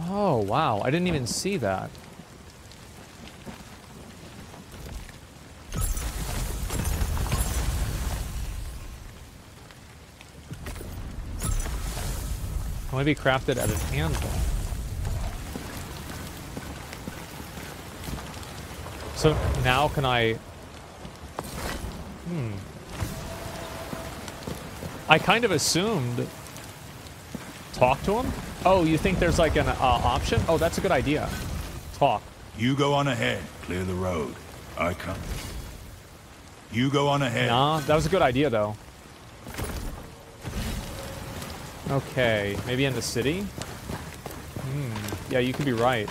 Oh, wow. I didn't even see that. Only be crafted at an anvil. So now can I... Hmm. I kind of assumed... Talk to him? Oh, you think there's like an uh, option? Oh, that's a good idea. Talk. You go on ahead. Clear the road. I come. You go on ahead. Nah, that was a good idea, though. Okay, maybe in the city? Hmm, yeah, you could be right.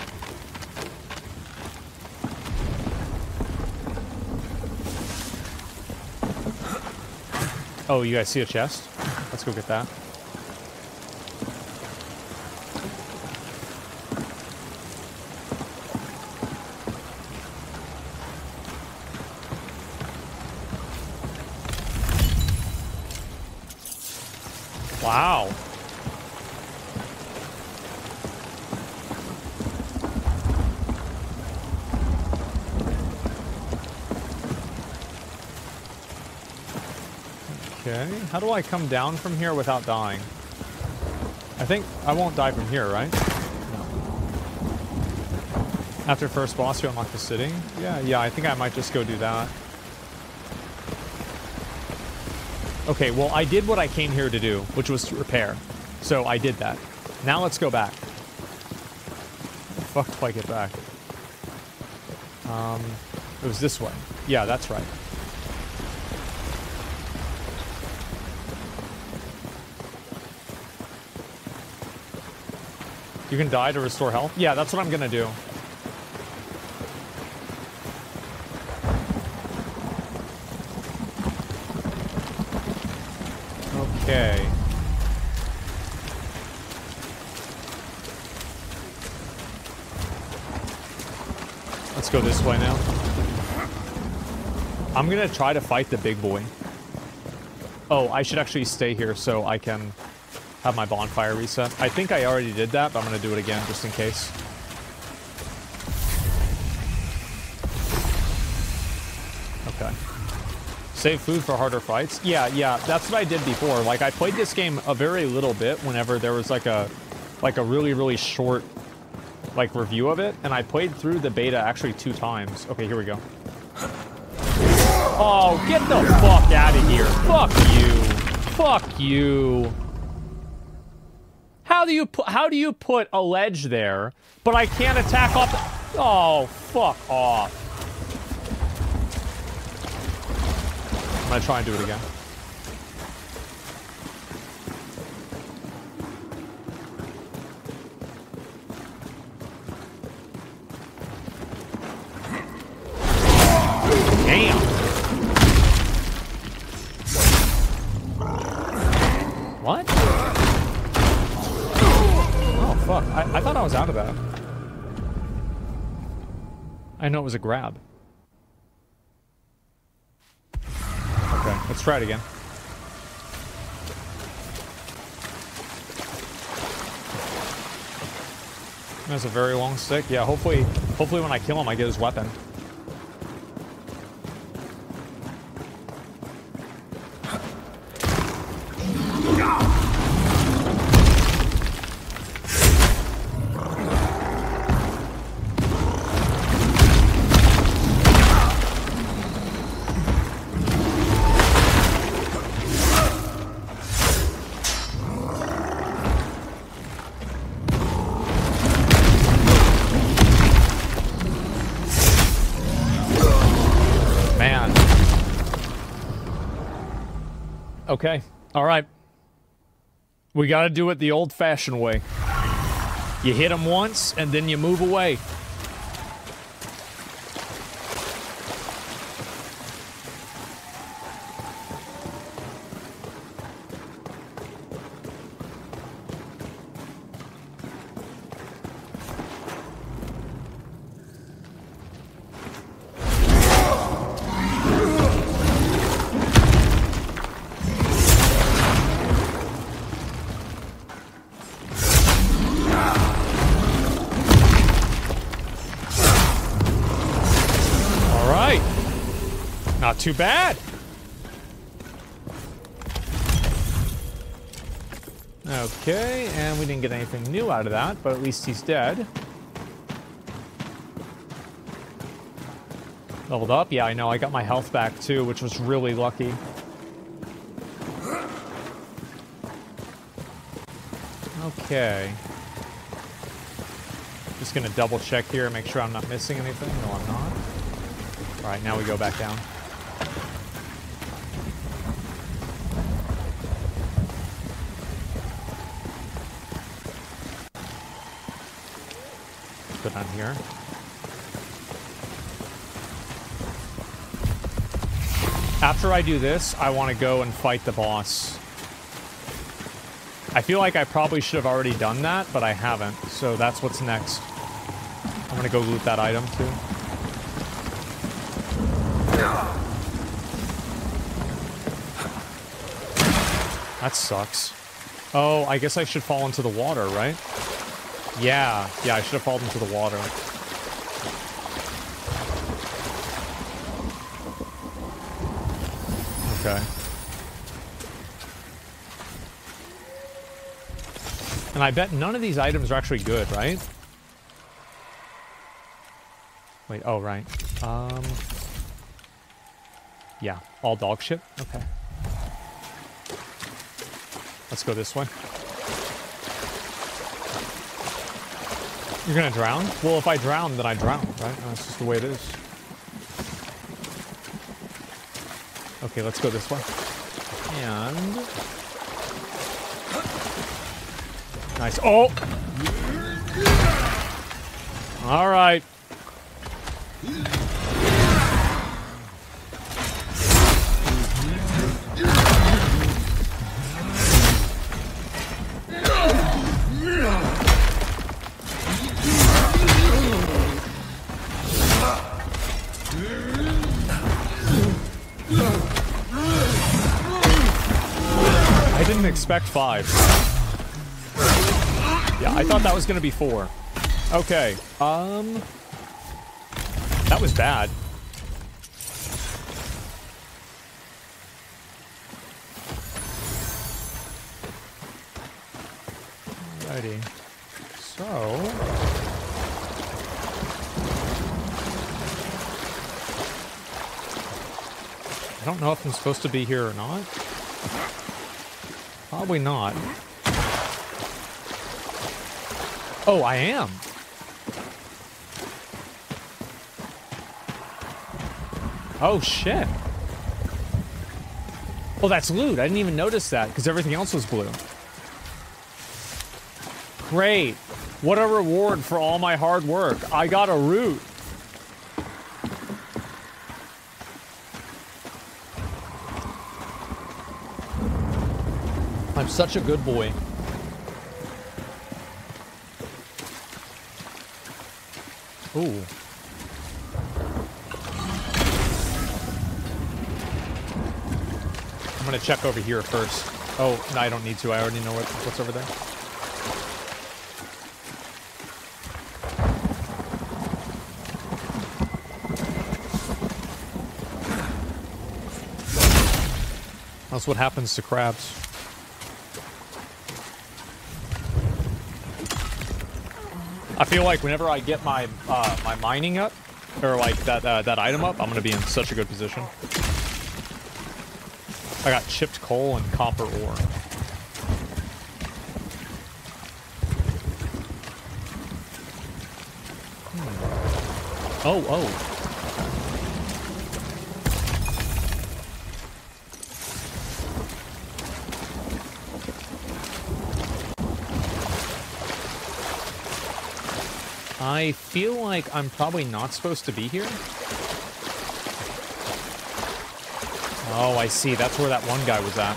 Oh, you guys see a chest? Let's go get that. Wow. Okay, how do I come down from here without dying? I think I won't die from here, right? No. After first boss, you unlock the city? Yeah, yeah, I think I might just go do that. Okay, well, I did what I came here to do, which was to repair. So I did that. Now let's go back. fuck do I get back? Um, it was this way. Yeah, that's right. You can die to restore health? Yeah, that's what I'm gonna do. Okay. Let's go this way now. I'm gonna try to fight the big boy. Oh, I should actually stay here so I can have my bonfire reset. I think I already did that, but I'm gonna do it again just in case. Okay. Save food for harder fights? Yeah, yeah, that's what I did before. Like, I played this game a very little bit whenever there was like a, like a really, really short, like, review of it. And I played through the beta actually two times. Okay, here we go. Oh, get the fuck out of here. Fuck you. Fuck you. Do you put, how do you put a ledge there, but I can't attack off the, Oh, fuck off. I'm gonna try and do it again. I know it was a grab. Okay, let's try it again. That's a very long stick. Yeah, hopefully, hopefully when I kill him, I get his weapon. All right. We got to do it the old-fashioned way. You hit them once, and then you move away. Too bad. Okay, and we didn't get anything new out of that, but at least he's dead. Leveled up? Yeah, I know. I got my health back too, which was really lucky. Okay. Just gonna double check here, and make sure I'm not missing anything. No, I'm not. Alright, now we go back down. Here. After I do this, I want to go and fight the boss. I feel like I probably should have already done that, but I haven't. So that's what's next. I'm gonna go loot that item too. That sucks. Oh, I guess I should fall into the water, right? Yeah, yeah, I should have fallen into the water. Okay. And I bet none of these items are actually good, right? Wait, oh, right. Um... Yeah, all dog shit? Okay. Let's go this way. You're gonna drown? Well, if I drown, then I drown, right? That's just the way it is. Okay, let's go this way. And... Nice. Oh! Alright. Five. Yeah, I thought that was gonna be four. Okay, um... That was bad. Alrighty. So... I don't know if I'm supposed to be here or not. Probably not. Oh, I am. Oh, shit. Well, that's loot. I didn't even notice that because everything else was blue. Great. What a reward for all my hard work. I got a root. I'm such a good boy. Ooh. I'm gonna check over here first. Oh, no, I don't need to. I already know what, what's over there. That's what happens to crabs. I feel like whenever I get my uh, my mining up, or like that uh, that item up, I'm gonna be in such a good position. I got chipped coal and copper ore. Hmm. Oh, oh. I feel like I'm probably not supposed to be here. Oh, I see. That's where that one guy was at.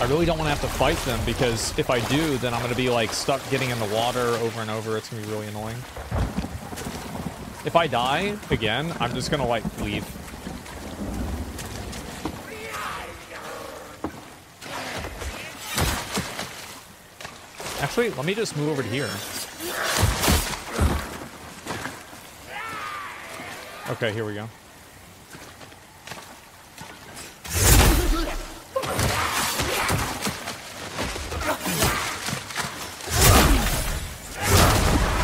I really don't want to have to fight them because if I do, then I'm going to be like stuck getting in the water over and over. It's going to be really annoying. If I die again, I'm just going to like leave. Actually, let me just move over to here. Okay, here we go.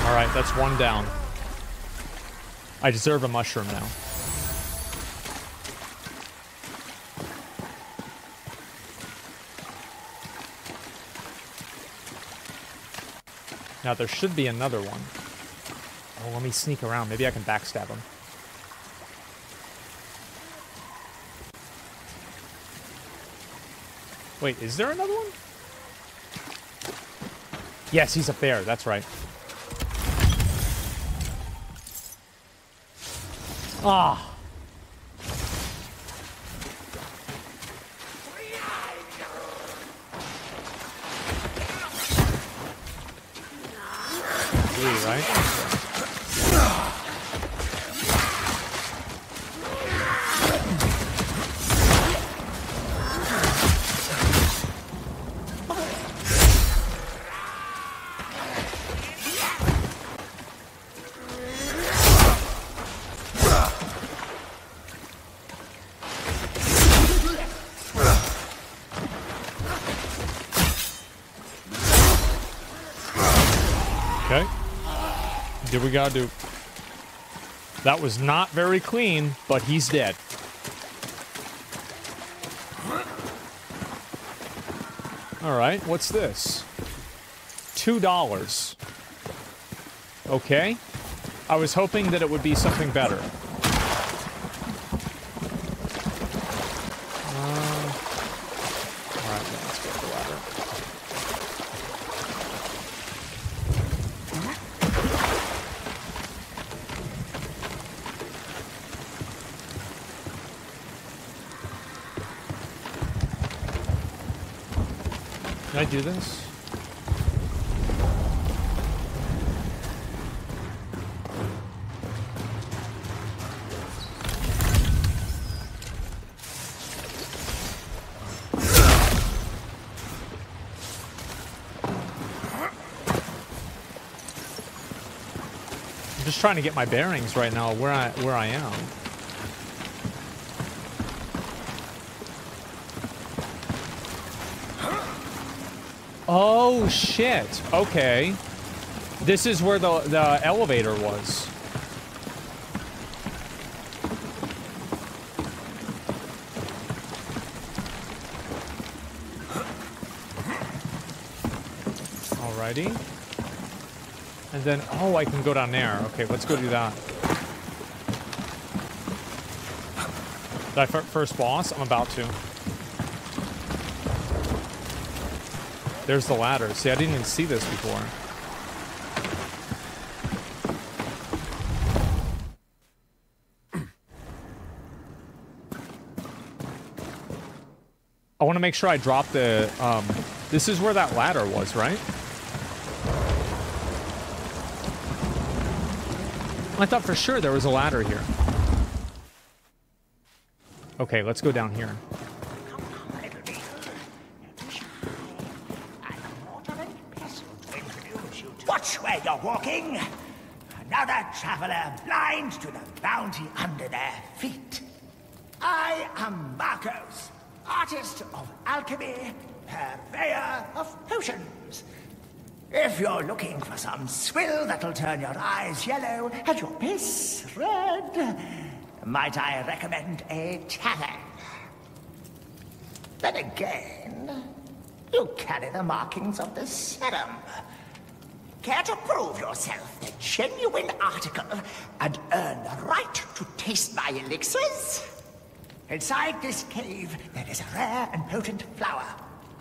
Alright, that's one down. I deserve a mushroom now. Now there should be another one. Oh, let me sneak around. Maybe I can backstab him. Wait, is there another one? Yes, he's up there. That's right. Ah. Gotta do? That was not very clean, but he's dead. All right, what's this? Two dollars. Okay. I was hoping that it would be something better. Uh, all right, let's get the ladder. Can I do this? I'm just trying to get my bearings right now where I where I am. Oh shit. Okay. This is where the the elevator was. Alrighty. And then, oh, I can go down there. Okay, let's go do that. That first boss? I'm about to. There's the ladder. See, I didn't even see this before. I want to make sure I drop the, um, this is where that ladder was, right? I thought for sure there was a ladder here. Okay, let's go down here. Watch where you're walking. Another traveler blind to the bounty under their feet. I am Marcos, artist of alchemy, purveyor of potions. If you're looking for some swill that'll turn your eyes yellow and your piss red, might I recommend a tavern? Then again, you carry the markings of the Cerim. Care to prove yourself a genuine article and earn the right to taste my elixirs? Inside this cave, there is a rare and potent flower,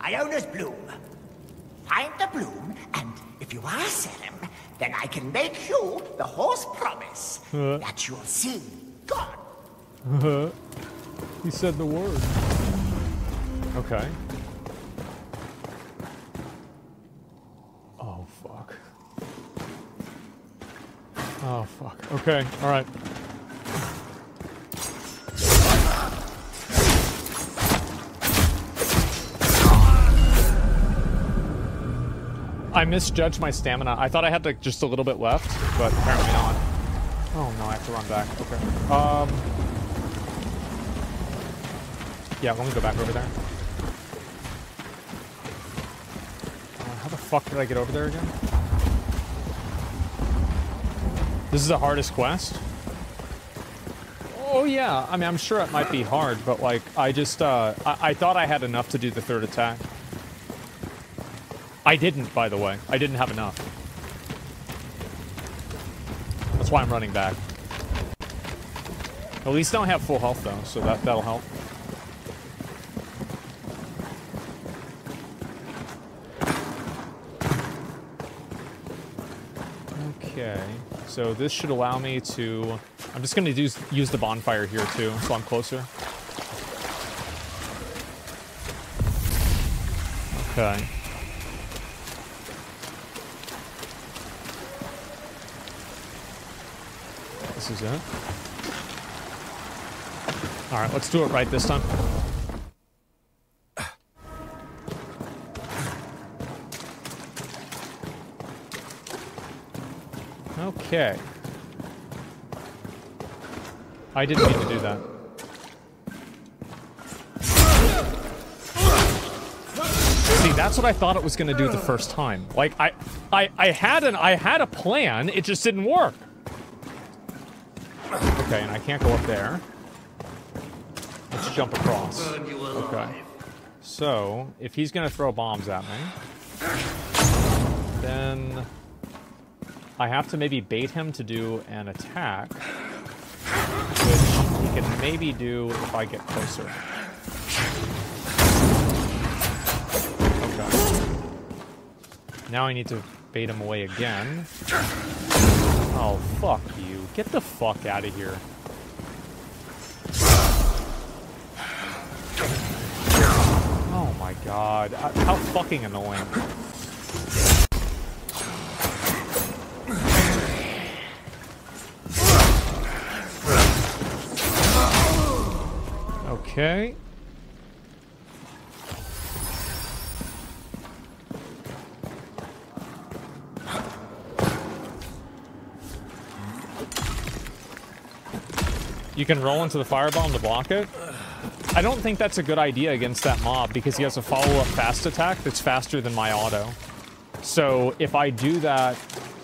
Iona's bloom. find the bloom, and if you are Cerim, then I can make you the horse promise that you'll see God. he said the word. Okay. Oh, fuck. Oh, fuck. Okay, alright. I misjudged my stamina. I thought I had like just a little bit left, but apparently not. Oh no, I have to run back. Okay. Um. Yeah, let me go back over there. Uh, how the fuck did I get over there again? This is the hardest quest? Oh yeah, I mean, I'm sure it might be hard, but like, I just, uh, I, I thought I had enough to do the third attack. I didn't, by the way. I didn't have enough. That's why I'm running back. At least I don't have full health, though, so that, that'll help. Okay, so this should allow me to... I'm just going to use, use the bonfire here, too, so I'm closer. Okay. This is it. Alright, let's do it right this time. Okay. I didn't mean to do that. See, that's what I thought it was going to do the first time. Like I, I, I had an, I had a plan. It just didn't work. Okay, and I can't go up there. Let's jump across. Okay. So, if he's going to throw bombs at me, then I have to maybe bait him to do an attack, which he can maybe do if I get closer. Okay. Now I need to bait him away again. Oh, fuck you. Get the fuck out of here. Oh my god. Uh, How fucking annoying. Okay. You can roll into the firebomb to block it. I don't think that's a good idea against that mob because he has a follow-up fast attack that's faster than my auto. So if I do that,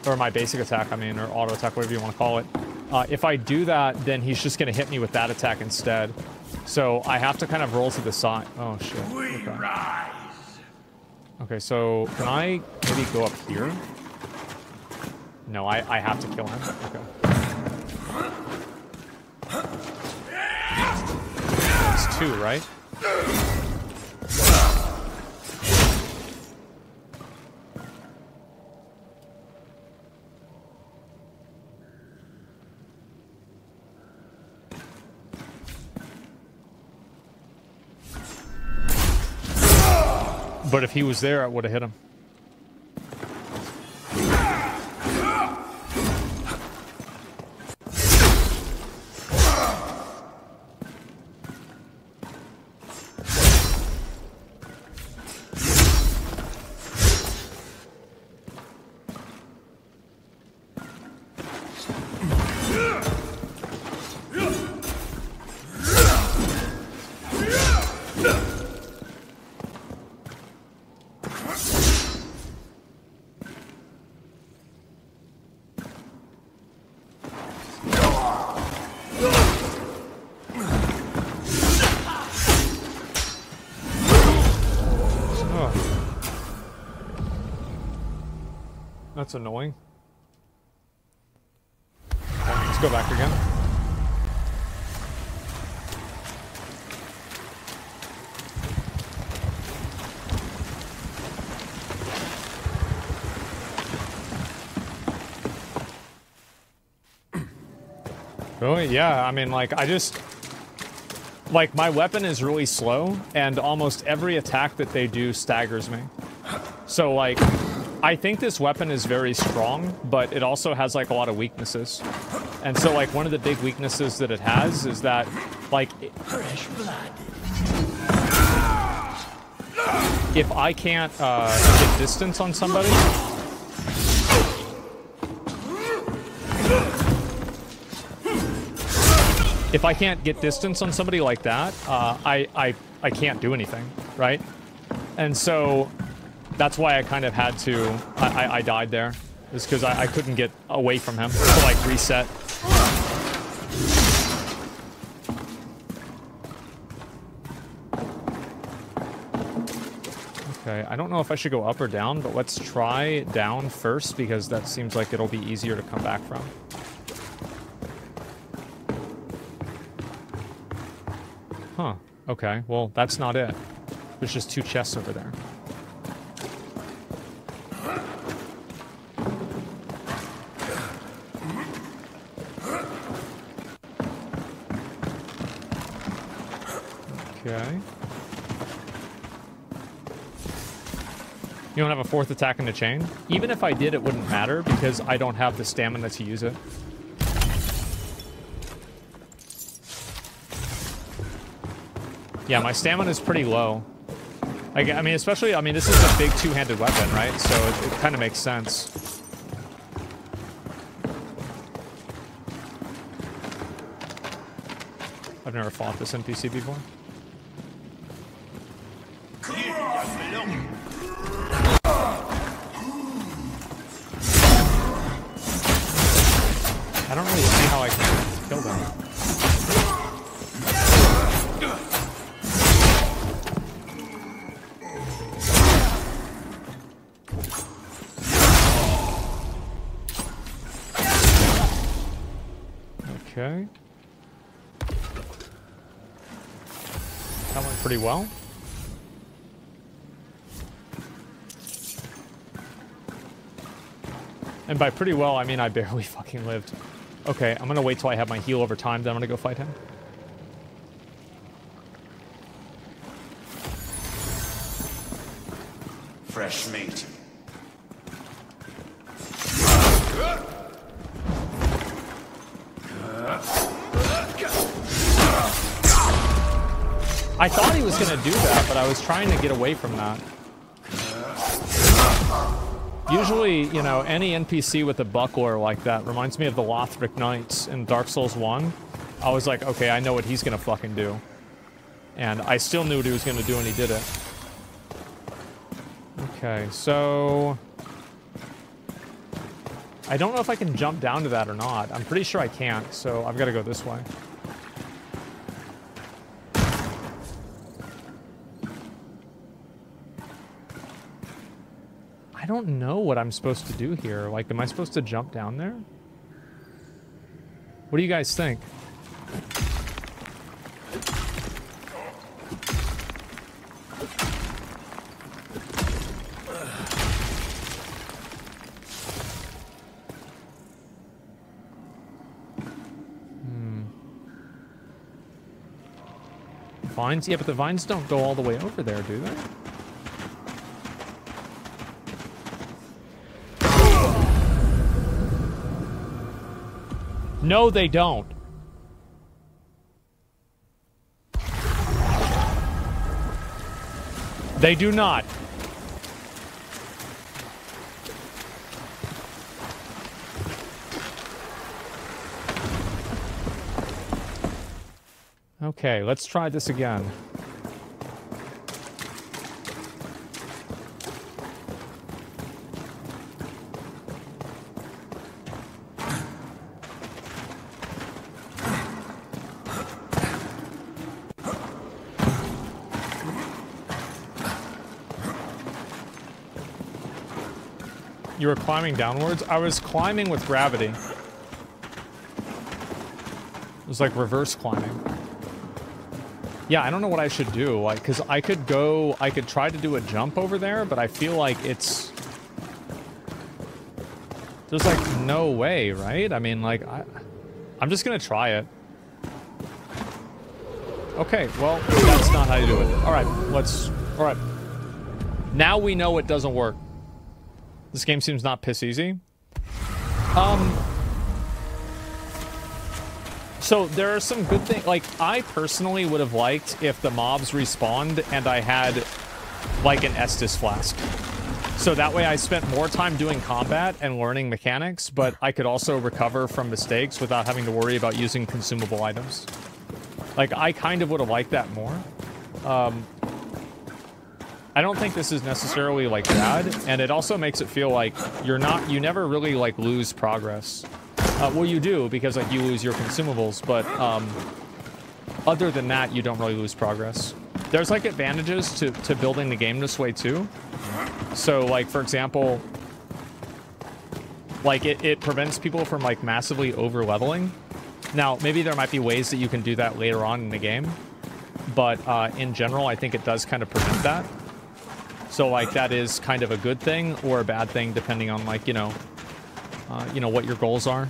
or my basic attack, I mean, or auto attack, whatever you want to call it, uh, if I do that, then he's just going to hit me with that attack instead. So I have to kind of roll to the side. Oh, shit. Okay. Okay, so can I maybe go up here? No, I, I have to kill him. Okay. It's two, right? But if he was there, I would have hit him. That's annoying. Let's go back again. Really? yeah, I mean, like, I just... Like, my weapon is really slow, and almost every attack that they do staggers me. So, like, I think this weapon is very strong, but it also has, like, a lot of weaknesses. And so, like, one of the big weaknesses that it has is that, like... Blood. If I can't, uh, get distance on somebody... if I can't get distance on somebody like that, uh, I, I, I can't do anything, right? And so that's why I kind of had to, I, I, I died there, is because I, I couldn't get away from him to like reset. Okay, I don't know if I should go up or down, but let's try down first because that seems like it'll be easier to come back from. Huh. Okay, well, that's not it. There's just two chests over there. You don't have a fourth attack in the chain? Even if I did, it wouldn't matter because I don't have the stamina to use it. Yeah, my stamina is pretty low. I mean, especially, I mean, this is a big two-handed weapon, right? So it, it kind of makes sense. I've never fought this NPC before. By pretty well, I mean I barely fucking lived. Okay, I'm gonna wait till I have my heal over time, then I'm gonna go fight him. Fresh meat. I thought he was gonna do that, but I was trying to get away from that. Usually, you know, any NPC with a buckler like that reminds me of the Lothric Knights in Dark Souls 1. I was like, okay, I know what he's gonna fucking do. And I still knew what he was gonna do and he did it. Okay, so... I don't know if I can jump down to that or not. I'm pretty sure I can't, so I've got to go this way. I don't know what I'm supposed to do here. Like, am I supposed to jump down there? What do you guys think? Hmm. Yeah, but the vines don't go all the way over there, do they? No, they don't. They do not. Okay, let's try this again. You were climbing downwards? I was climbing with gravity. It was like reverse climbing. Yeah, I don't know what I should do. Like, because I could go, I could try to do a jump over there, but I feel like it's... There's like no way, right? I mean, like, I, I'm just gonna try it. Okay, well, that's not how you do it. All right, let's. All right. Now we know it doesn't work. This game seems not piss easy. Um. So there are some good things. Like I personally would have liked if the mobs respawned and I had like an Estus flask. So that way I spent more time doing combat and learning mechanics, but I could also recover from mistakes without having to worry about using consumable items. Like, I kind of would have liked that more. Um, I don't think this is necessarily, like, bad, and it also makes it feel like you're not, you never really, like, lose progress. Uh, well, you do, because, like, you lose your consumables, but, um, other than that, you don't really lose progress. There's, like, advantages to, to building the game this way, too. So, like, for example, like, it, it prevents people from, like, massively over-leveling. Now, maybe there might be ways that you can do that later on in the game, but uh, in general, I think it does kind of prevent that. So, like, that is kind of a good thing or a bad thing, depending on, like, you know, uh, you know, what your goals are.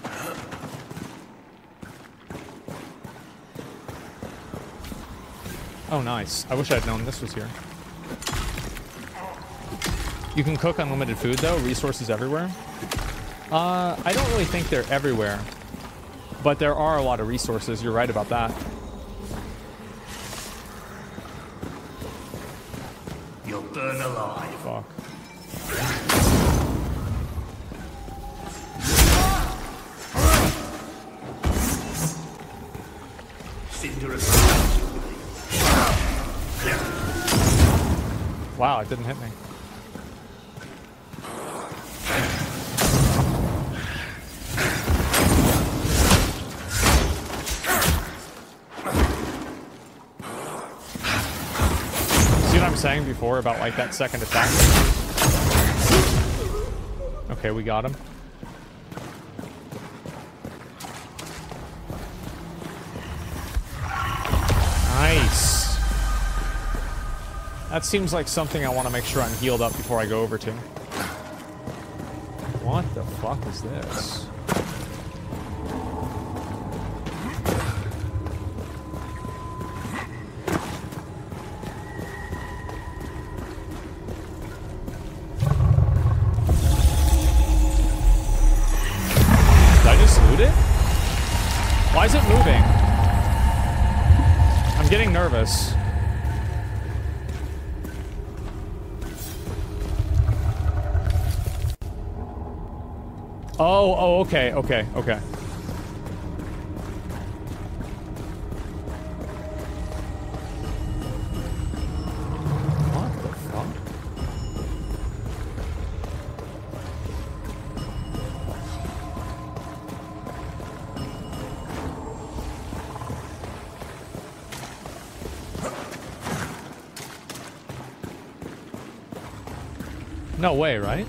Oh, nice. I wish I'd known this was here. You can cook unlimited food, though. Resources everywhere. Uh, I don't really think they're everywhere. But there are a lot of resources. You're right about that. Burn alive. Fuck. Wow, it didn't hit me. Saying before about like that second attack? Okay, we got him. Nice. That seems like something I want to make sure I'm healed up before I go over to. What the fuck is this? Okay, okay, okay. No way, right?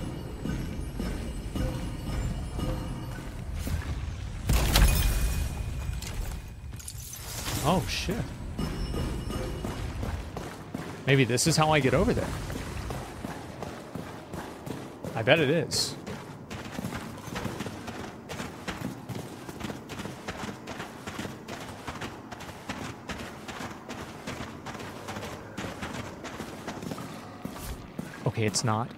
Shit. Maybe this is how I get over there. I bet it is. Okay, it's not.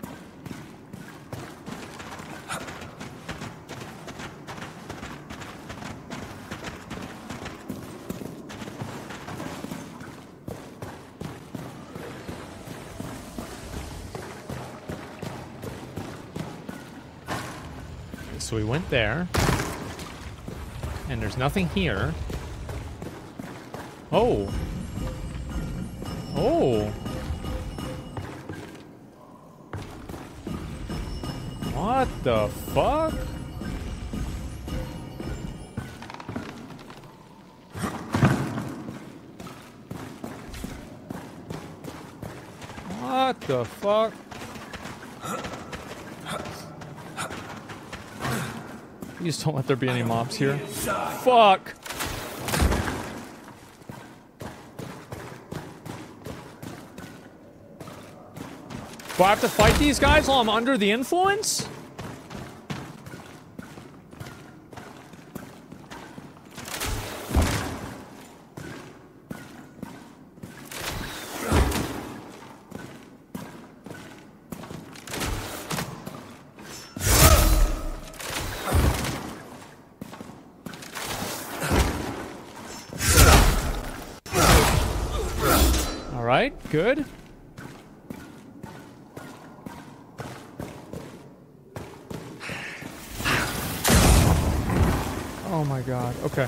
So we went there. And there's nothing here. Oh. Oh. What the fuck? What the fuck? Please don't let there be any mobs here. Fuck! Do I have to fight these guys while I'm under the influence? Alright, good. Oh my god, okay.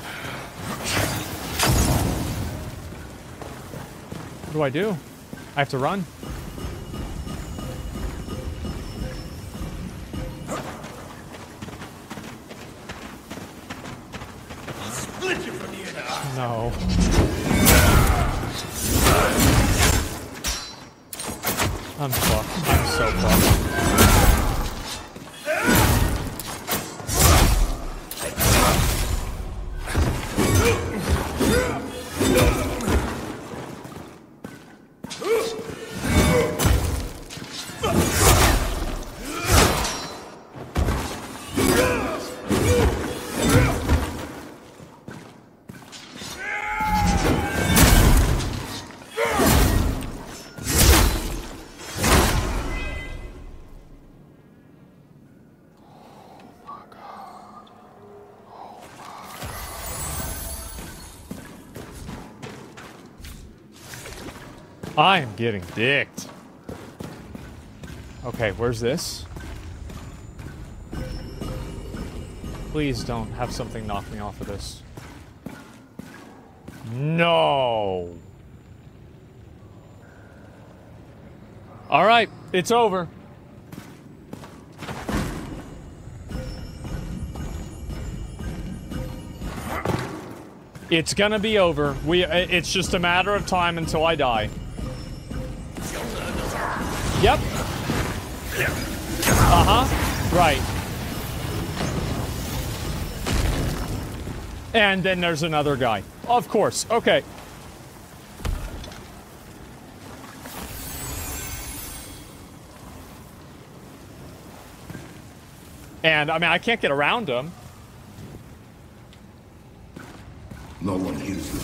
What I do? I have to run. I am getting dicked. Okay, where's this? Please don't have something knock me off of this. No. All right, it's over. It's gonna be over. We. It's just a matter of time until I die. Yep. Uh huh. Right. And then there's another guy. Of course. Okay. And I mean, I can't get around him. No one hears the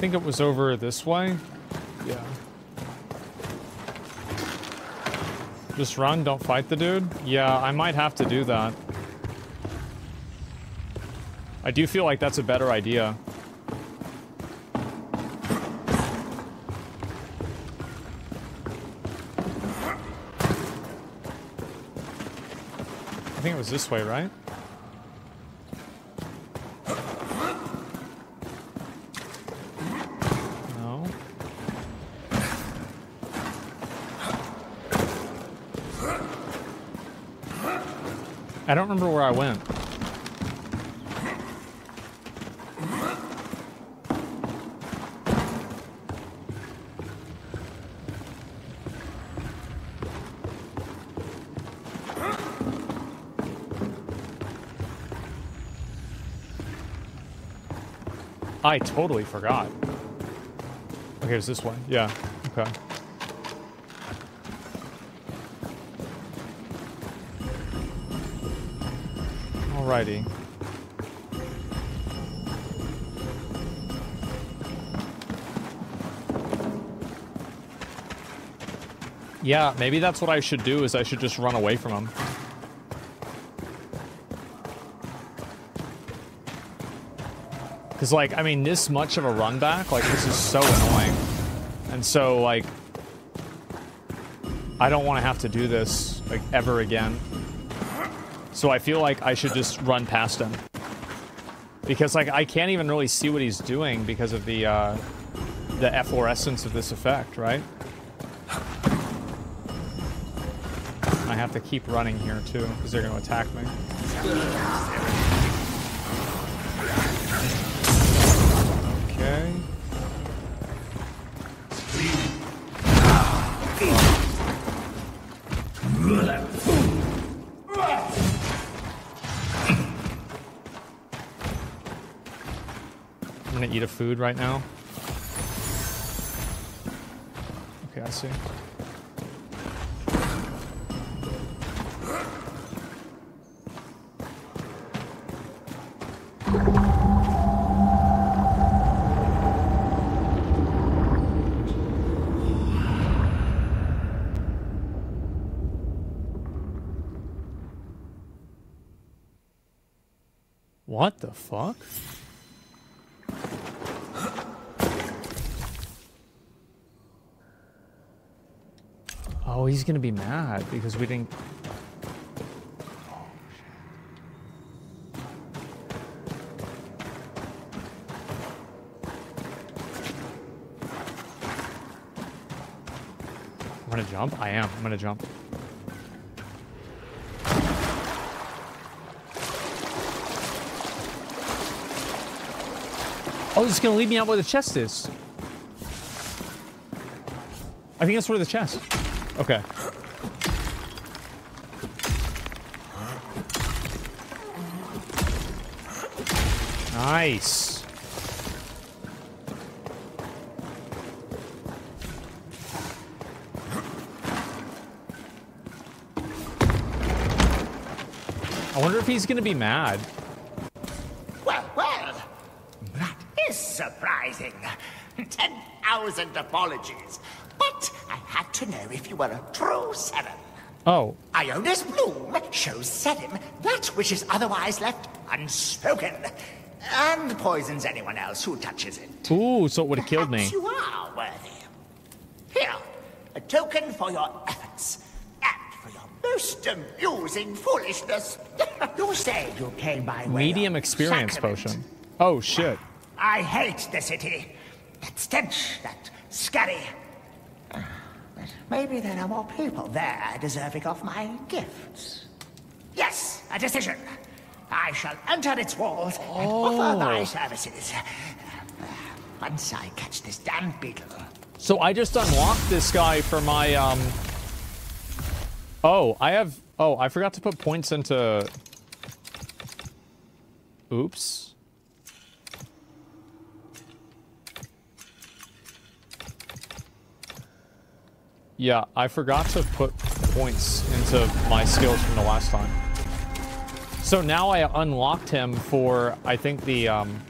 think it was over this way. Yeah. Just run, don't fight the dude? Yeah, I might have to do that. I do feel like that's a better idea. I think it was this way, right? No. I don't remember where I went. I totally forgot. Okay, it's this way. Yeah. Okay. Alrighty. Yeah, maybe that's what I should do is I should just run away from him. Because, like, I mean, this much of a run back, like, this is so annoying. And so, like, I don't want to have to do this, like, ever again. So I feel like I should just run past him. Because, like, I can't even really see what he's doing because of the, uh, the efflorescence of this effect, right? I have to keep running here, too, because they're going to attack me. Okay. I'm gonna eat a food right now. Okay, I see. He's gonna be mad because we didn't. I'm gonna jump? I am. I'm gonna jump. Oh, it's gonna lead me out where the chest is. I think that's where the chest. Okay. Nice. I wonder if he's gonna be mad. Well, well, that is surprising. Ten thousand apologies. But I had to know if you were a true Seven. Oh, Iona's bloom shows Cerim that which is otherwise left unspoken, and poisons anyone else who touches it. ooh, so it would have killed me. You are worthy. Here, a token for your efforts, and for your most amusing foolishness. you said you came by way Medium experience sacrament. potion. Oh shit. I hate the city. That stench, that scurry. Maybe there are more people there deserving of my gifts. Yes, a decision. I shall enter its walls and offer my Oh. services. Uh, Once I catch this damn beetle. So I just unlocked this guy for my um. Oh, I have. Oh, I forgot to put points into. Oops. Yeah, I forgot to put points into my skills from the last time. So now I unlocked him for I think the um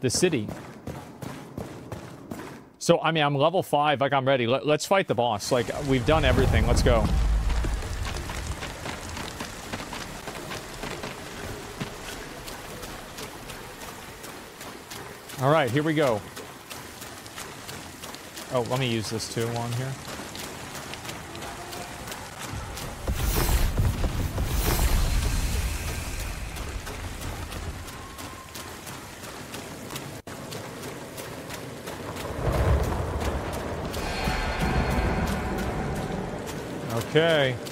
the city. So, I mean, I'm level 5, like, I'm ready. Let, let's fight the boss. Like, we've done everything. Let's go. All right, here we go. Oh, let me use this too on here. Okay.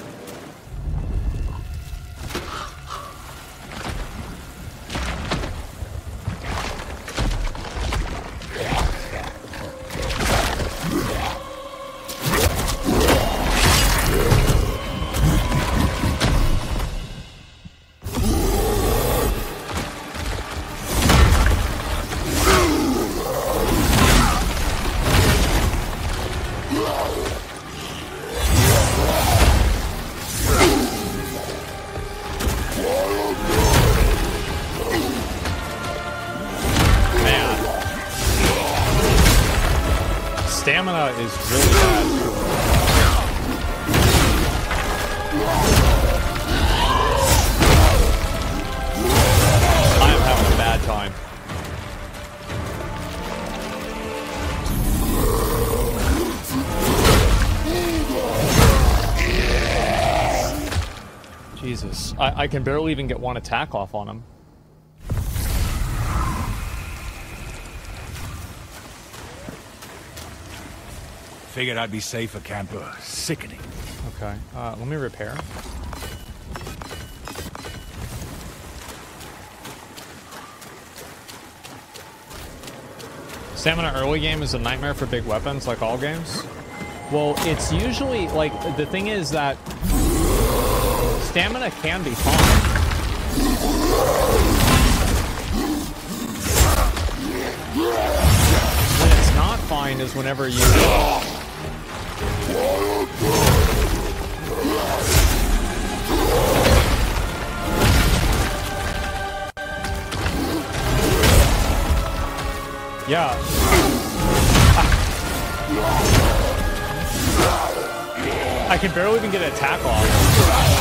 Stamina is really bad. I am having a bad time. Jesus. I, I can barely even get one attack off on him. Figured I'd be safer, camper. Sickening. Okay. Uh, let me repair. Stamina early game is a nightmare for big weapons, like all games. Well, it's usually like the thing is that stamina can be fine. When it's not fine is whenever you Yeah. I can barely even get an attack off.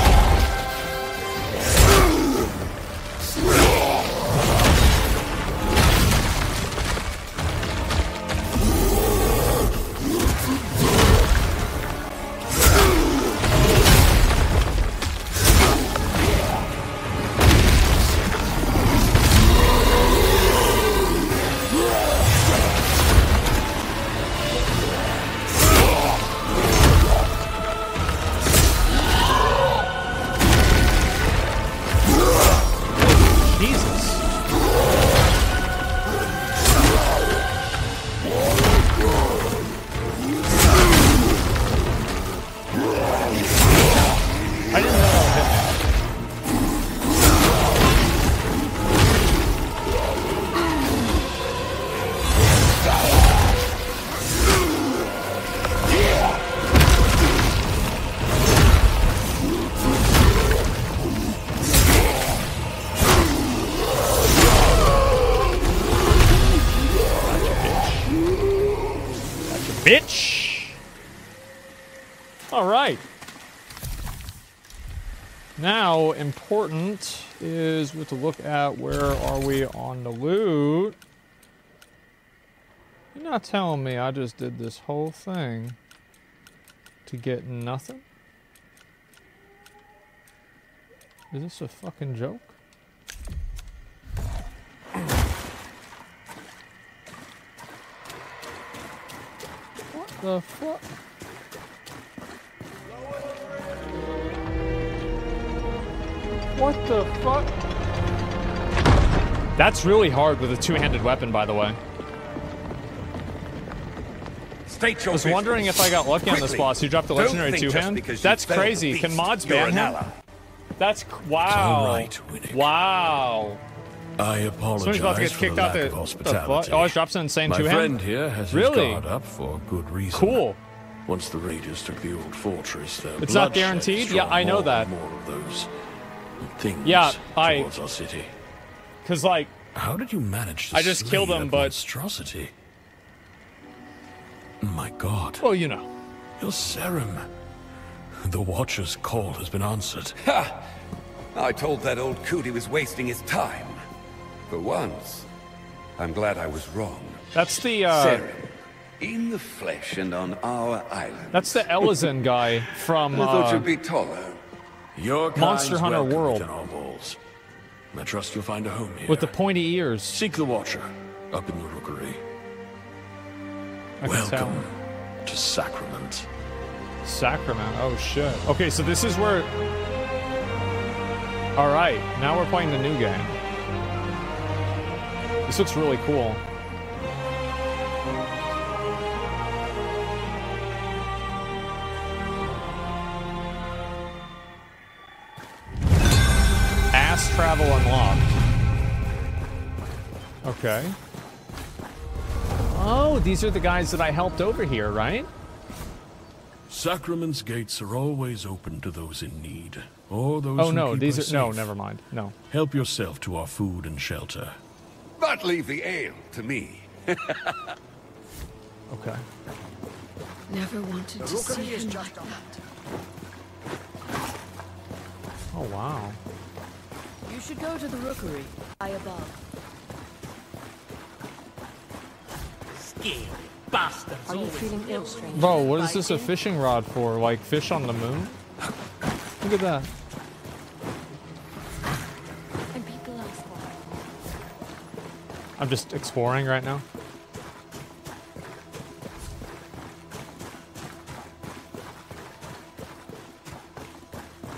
Important is we have to look at where are we on the loot. You're not telling me I just did this whole thing to get nothing? Is this a fucking joke? What the fuck? What the fuck? That's really hard with a two-handed weapon, by the way. State I was wondering if I got lucky on this boss. You dropped the legendary two-hand. That's crazy. beast, Can mods you're ban him? That's wow. all right, Winnick. Wow. I apologize Somebody's about to get for kicked the out lack the, of the hospitality. fuck? Oh, it drops an insane My two-hand. friend here has really? his guard up for good reason. Cool. Once the raiders took the old fortress, their It's not guaranteed? Yeah, I know more that. More of those things Yeah, I- towards our city. Cause like, How did you manage to I just slay killed him, that but- monstrosity? My God. well, you know. You're Cerim. The Watcher's call has been answered. Ha! I told that old coot he was wasting his time. For once, I'm glad I was wrong. That's the uh, Cerim, in the flesh and on our island. that's the Elizin guy from I thought uh, you'd be taller. Your Monster Hunter World. within our walls. I trust you'll find a home here. with the pointy ears. Seek the Watcher up in the rookery. I. Welcome to Sacrament. Sacrament. Oh shit. Okay, so this is where. All right, now we're playing the new game. This looks really cool. Travel unlocked. Okay. Oh, these are the guys that I helped over here, right? Sacrament's gates are always open to those in need, or those Oh who no, keep these us are no, never mind. No. Help yourself to our food and shelter. But leave the ale to me. Okay. Never wanted to see him like that. Oh, wow. You should go to the rookery, high above. Scared bastards. Are you feeling ill, stranger? Bro, what is this a fishing rod for? Like fish on the moon? Look at that. And people ask why. I'm just exploring right now.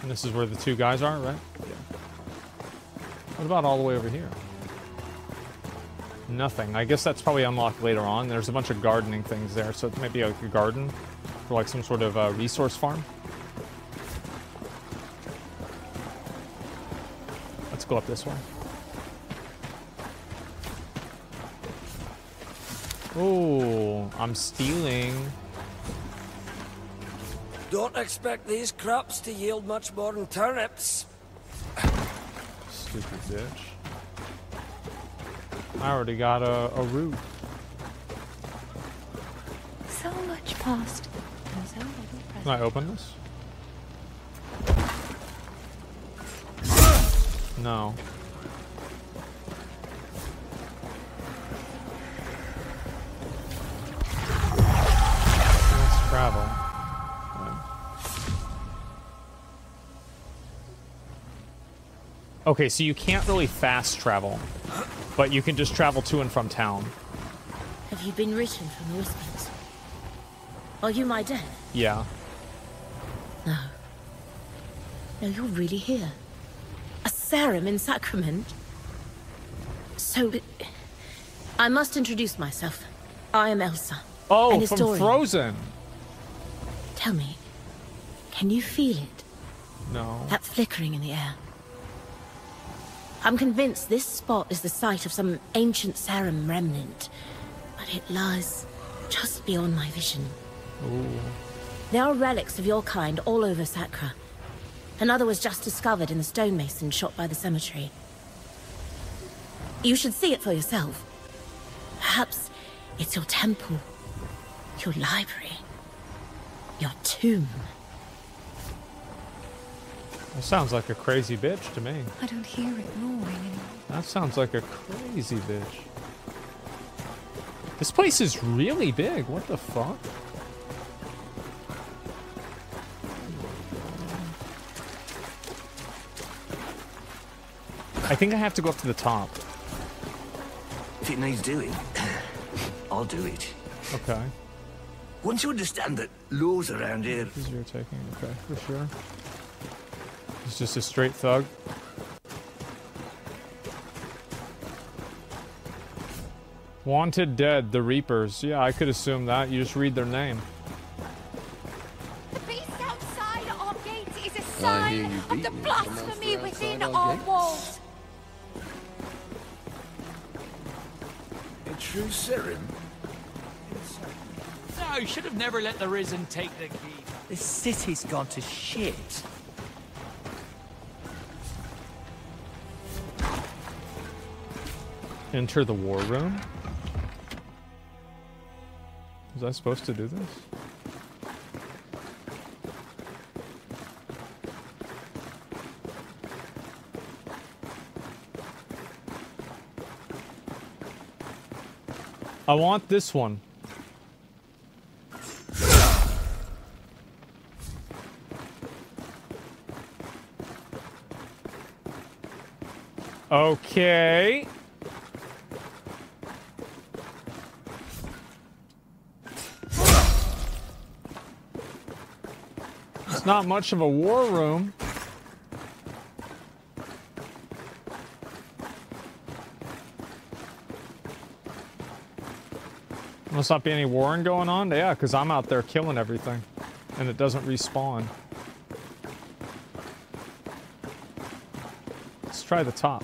And this is where the two guys are, right? What about all the way over here? Nothing. I guess that's probably unlocked later on. There's a bunch of gardening things there, so it might be like a garden for like some sort of uh, resource farm. Let's go up this way. Oh, I'm stealing. Don't expect these crops to yield much more than turnips. Stupid bitch. I already got a, a root. So much past. So. Can I open this? No. Let's travel. Okay, so you can't really fast travel, but you can just travel to and from town. Have you been written from the whispers? Are you my death? Yeah. No. No, you're really here. A Cerim in Sacrament? So... I must introduce myself. I am Elsa. Oh, from. Frozen. Tell me, can you feel it? No. That flickering in the air? I'm convinced this spot is the site of some ancient Cerim remnant, but it lies just beyond my vision. Ooh. There are relics of your kind all over Sacra. Another was just discovered in the stonemason shot by the cemetery. You should see it for yourself. Perhaps it's your temple, your library, your tomb. That sounds like a crazy bitch to me. I don't hear it roaring anymore. That sounds like a crazy bitch. This place is really big. What the fuck? I think I have to go up to the top. If it needs doing, I'll do it. Okay. Once you understand that laws around here... This is your taking. Okay, for sure. He's just a straight thug. Wanted dead, the Reapers. Yeah, I could assume that. You just read their name. The beast outside our gate is a sign of the blasphemy within our our gates. walls. A true Cerim? No, you should have never let the Risen take the key. This city's gone to shit. Enter the war room? Was I supposed to do this? I want this one. Okay. Not much of a war room. Must not be any warring going on? Yeah, because I'm out there killing everything. And it doesn't respawn. Let's try the top.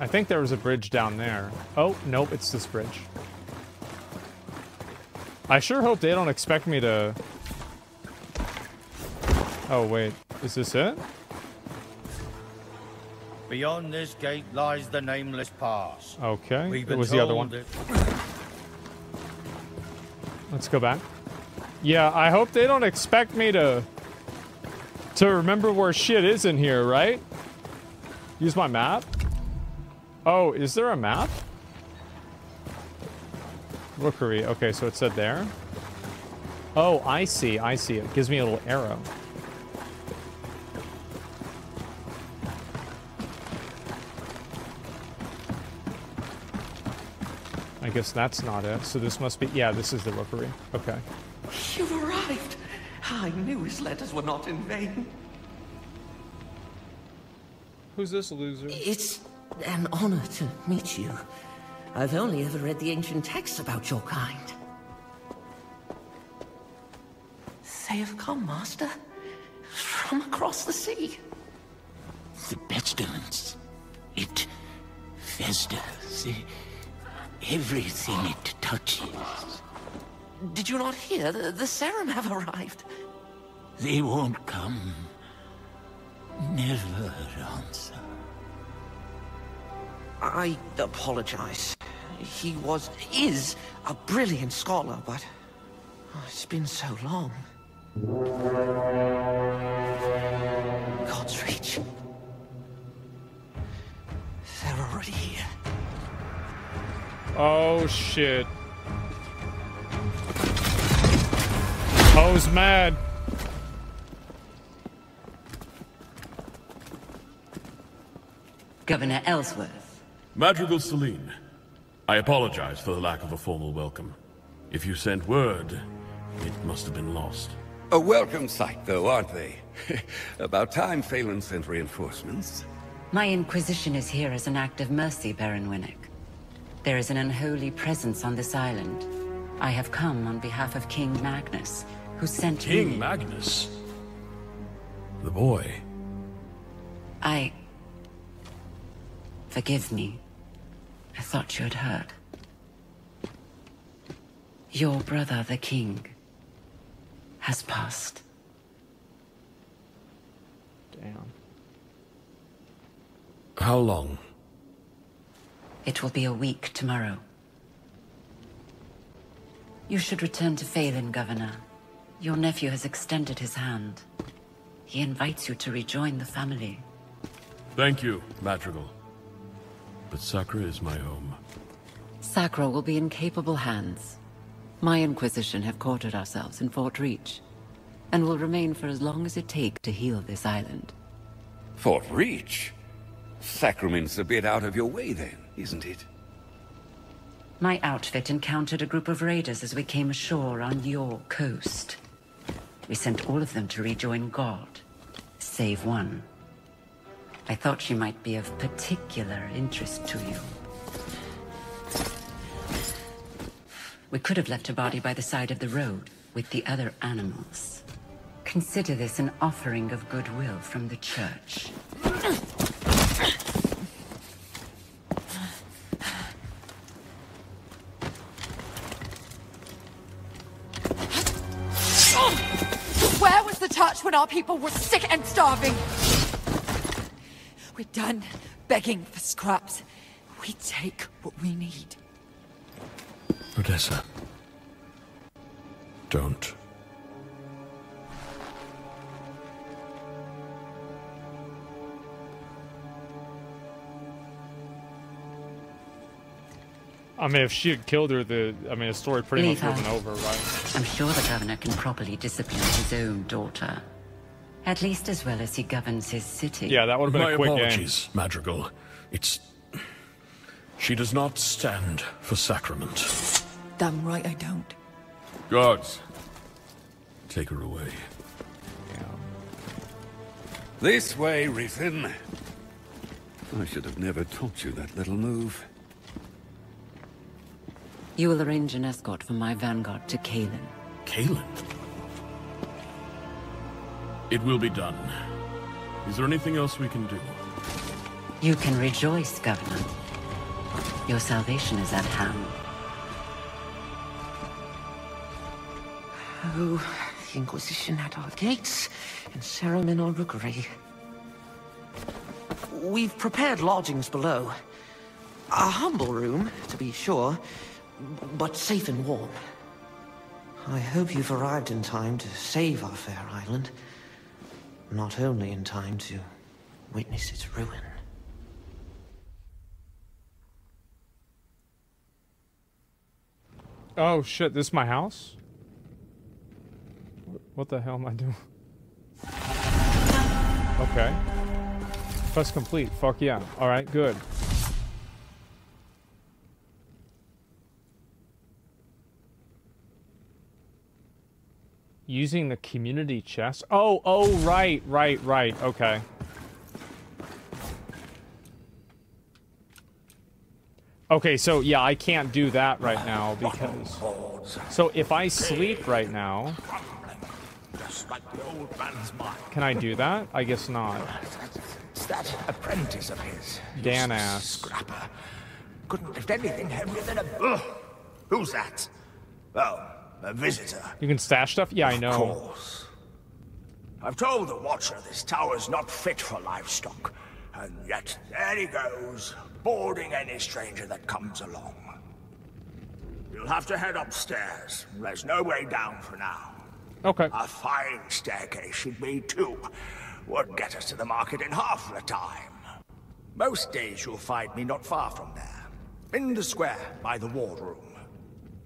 I think there was a bridge down there. Oh, nope, it's this bridge. I sure hope they don't expect me to... Oh, wait. Is this it? Beyond this gate lies the Nameless Pass. Okay. We've It was the other one. Let's go back. Yeah, I hope they don't expect me to... To remember where shit is in here, right? Use my map? Oh, is there a map? Rookery. Okay, so it said there. Oh, I see. I see. It gives me a little arrow. I guess that's not it. So this must be... Yeah, this is the rookery. Okay. You've arrived. I knew his letters were not in vain. Who's this loser? It's an honor to meet you. I've only ever read the ancient texts about your kind. They have come, Master. From across the sea. The pestilence. It festers. Everything it touches. Did you not hear? The, the Cerim have arrived. They won't come. Never answer. I apologize. He was, is, a brilliant scholar, but oh, it's been so long. God's reach. They're already here. Oh, shit. Poe's mad. Governor Ellsworth. Madrigal Celine, I apologize for the lack of a formal welcome. If you sent word, it must have been lost. A welcome sight, though, aren't they? About time Phelan sent reinforcements. My Inquisition is here as an act of mercy, Baron Winnick. There is an unholy presence on this island. I have come on behalf of King Magnus, who sent me... King Magnus? The boy. I... Forgive me. I thought you had heard. Your brother, the king, has passed. Damn. How long? It will be a week tomorrow. You should return to Phelan, Governor. Your nephew has extended his hand. He invites you to rejoin the family. Thank you, Madrigal. But Sacra is my home. Sacra will be in capable hands. My Inquisition have quartered ourselves in Fort Reach, and will remain for as long as it takes to heal this island. Fort Reach? Sacrament's a bit out of your way then, isn't it? My outfit encountered a group of raiders as we came ashore on your coast. We sent all of them to rejoin God, save one. I thought she might be of particular interest to you. We could have left her body by the side of the road with the other animals. Consider this an offering of goodwill from the church. Where was the touch when our people were sick and starving? We're done begging for scraps. We take what we need. Odessa. Don't. I mean, if she had killed her, the I mean, the story pretty Leave much her. would have been over, right? I'm sure the governor can properly discipline his own daughter. At least as well as he governs his city. Yeah, that would have been My a quick game. apologies, Madrigal. It's... She does not stand for sacrament. Damn right I don't. Guards, take her away. This way, Rhythm. I should have never taught you that little move. You will arrange an escort for my vanguard to Kalen. Kalen. It will be done. Is there anything else we can do? You can rejoice, Governor. Your salvation is at hand. Oh, the Inquisition at our gates, and Cerim in our rookery. We've prepared lodgings below. A humble room, to be sure, but safe and warm. I hope you've arrived in time to save our fair island. Not only in time to witness its ruin. Oh shit, this is my house? What the hell am I doing? Okay. Quest complete. Fuck yeah. Alright, good. Using the community chest. Oh, oh, right, right, right. Okay. Okay, so yeah, I can't do that right now because... So if I sleep right now, Just like the old man's mind. can I do that? I guess not. It's that apprentice of his. Dan ass. Scrapper. Couldn't lift anything heavier than a... Who's that? Oh, a visitor. You can stash stuff? Yeah, I know. course. I've told the Watcher this tower's not fit for livestock. And yet, there he goes, boarding any stranger that comes along. You'll have to head upstairs. There's no way down for now. Okay. A fine staircase should be, too. Would get us to the market in half the time. Most days you'll find me not far from there. In the square, by the wardroom.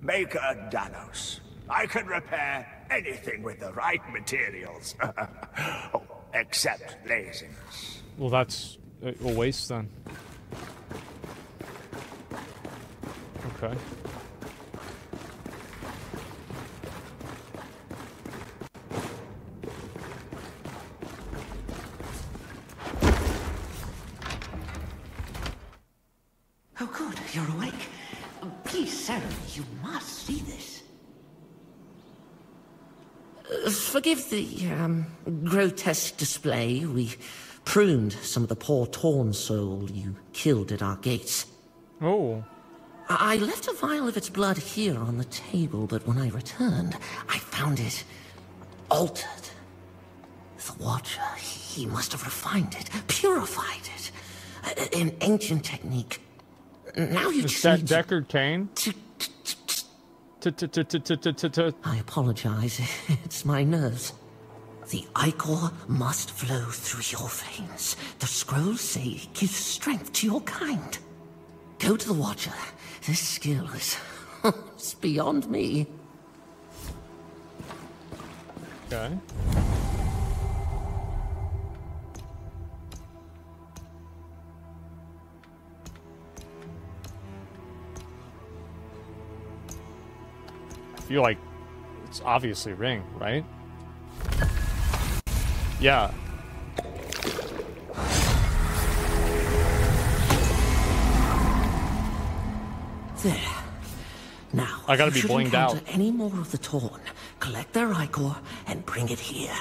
Maker Danos. I can repair anything with the right materials. oh, except laziness. Well, that's a a waste then. Okay. Oh, good. You're awake. Please, Sarah, you must see this. Uh, Forgive the um, grotesque display. We pruned some of the poor torn soul you killed at our gates. Oh. I left a vial of its blood here on the table, but when I returned, I found it altered. The Watcher, he must have refined it, purified it. An ancient technique. Now you Is just that Deckard Cain? I apologize. It's my nerves. The ichor must flow through your veins. The scrolls say it gives strength to your kind. Go to the Watcher. This skill is it's beyond me. Okay. I feel like it's obviously ring, right? Yeah. There. Now, I gotta be you should blinged out. encounter Any more of the Torn, collect their ichor and bring it here.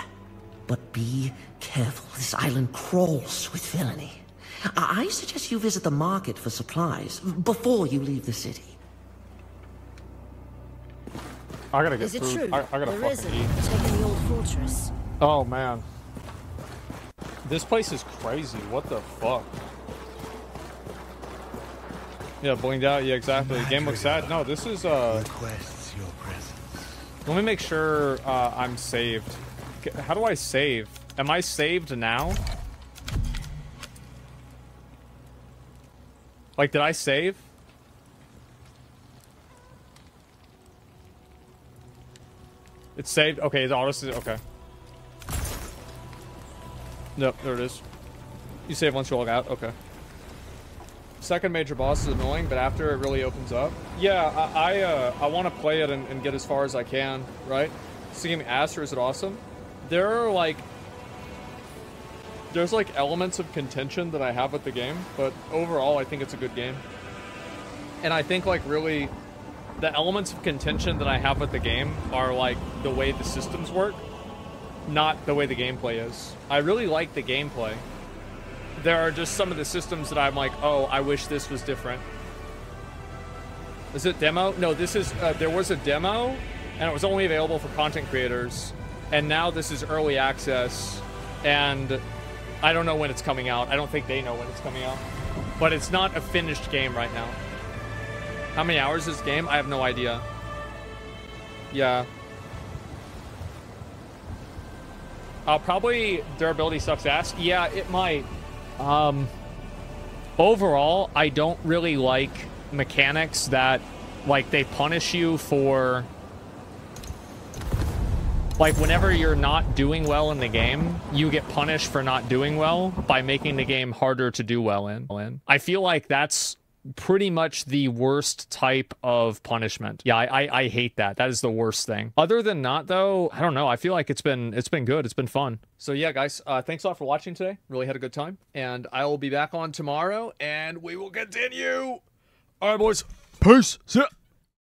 But be careful. This island crawls with villainy. I I suggest you visit the market for supplies before you leave the city. I gotta get Is it food. true? I, I gotta there fucking isn't. eat. Taking the old fortress. Oh man. This place is crazy. What the fuck? Yeah, blinged out. Yeah, exactly. The game looks sad. No, this is uh. Requests your presence. Let me make sure uh, I'm saved. How do I save? Am I saved now? Like, did I save? It's saved. Okay, the auto. Okay. Nope, there it is. You save once you log out. Okay. Second major boss is annoying, but after it really opens up. Yeah, I I, uh, I want to play it and, and get as far as I can, right? Ass or is it awesome? There are like there's like elements of contention that I have with the game, but overall I think it's a good game. And I think like really the elements of contention that I have with the game are like the way the systems work, not the way the gameplay is. I really like the gameplay. There are just some of the systems that I'm like, oh, I wish this was different. Is it demo? No, this is, uh, there was a demo, and it was only available for content creators, and now this is early access, and I don't know when it's coming out. I don't think they know when it's coming out. But it's not a finished game right now. How many hours is this game? I have no idea. Yeah. Uh, probably durability sucks ass. Yeah, it might. Um, overall, I don't really like mechanics that, like, they punish you for... Like, whenever you're not doing well in the game, you get punished for not doing well by making the game harder to do well in. I feel like that's pretty much the worst type of punishment. Yeah, I, I, I hate that. That is the worst thing. Other than not, though, I don't know. I feel like it's been it's been good. It's been fun. So yeah, guys, uh, thanks a lot for watching today. Really had a good time, and I will be back on tomorrow, and we will continue. All right, boys. Peace. See ya.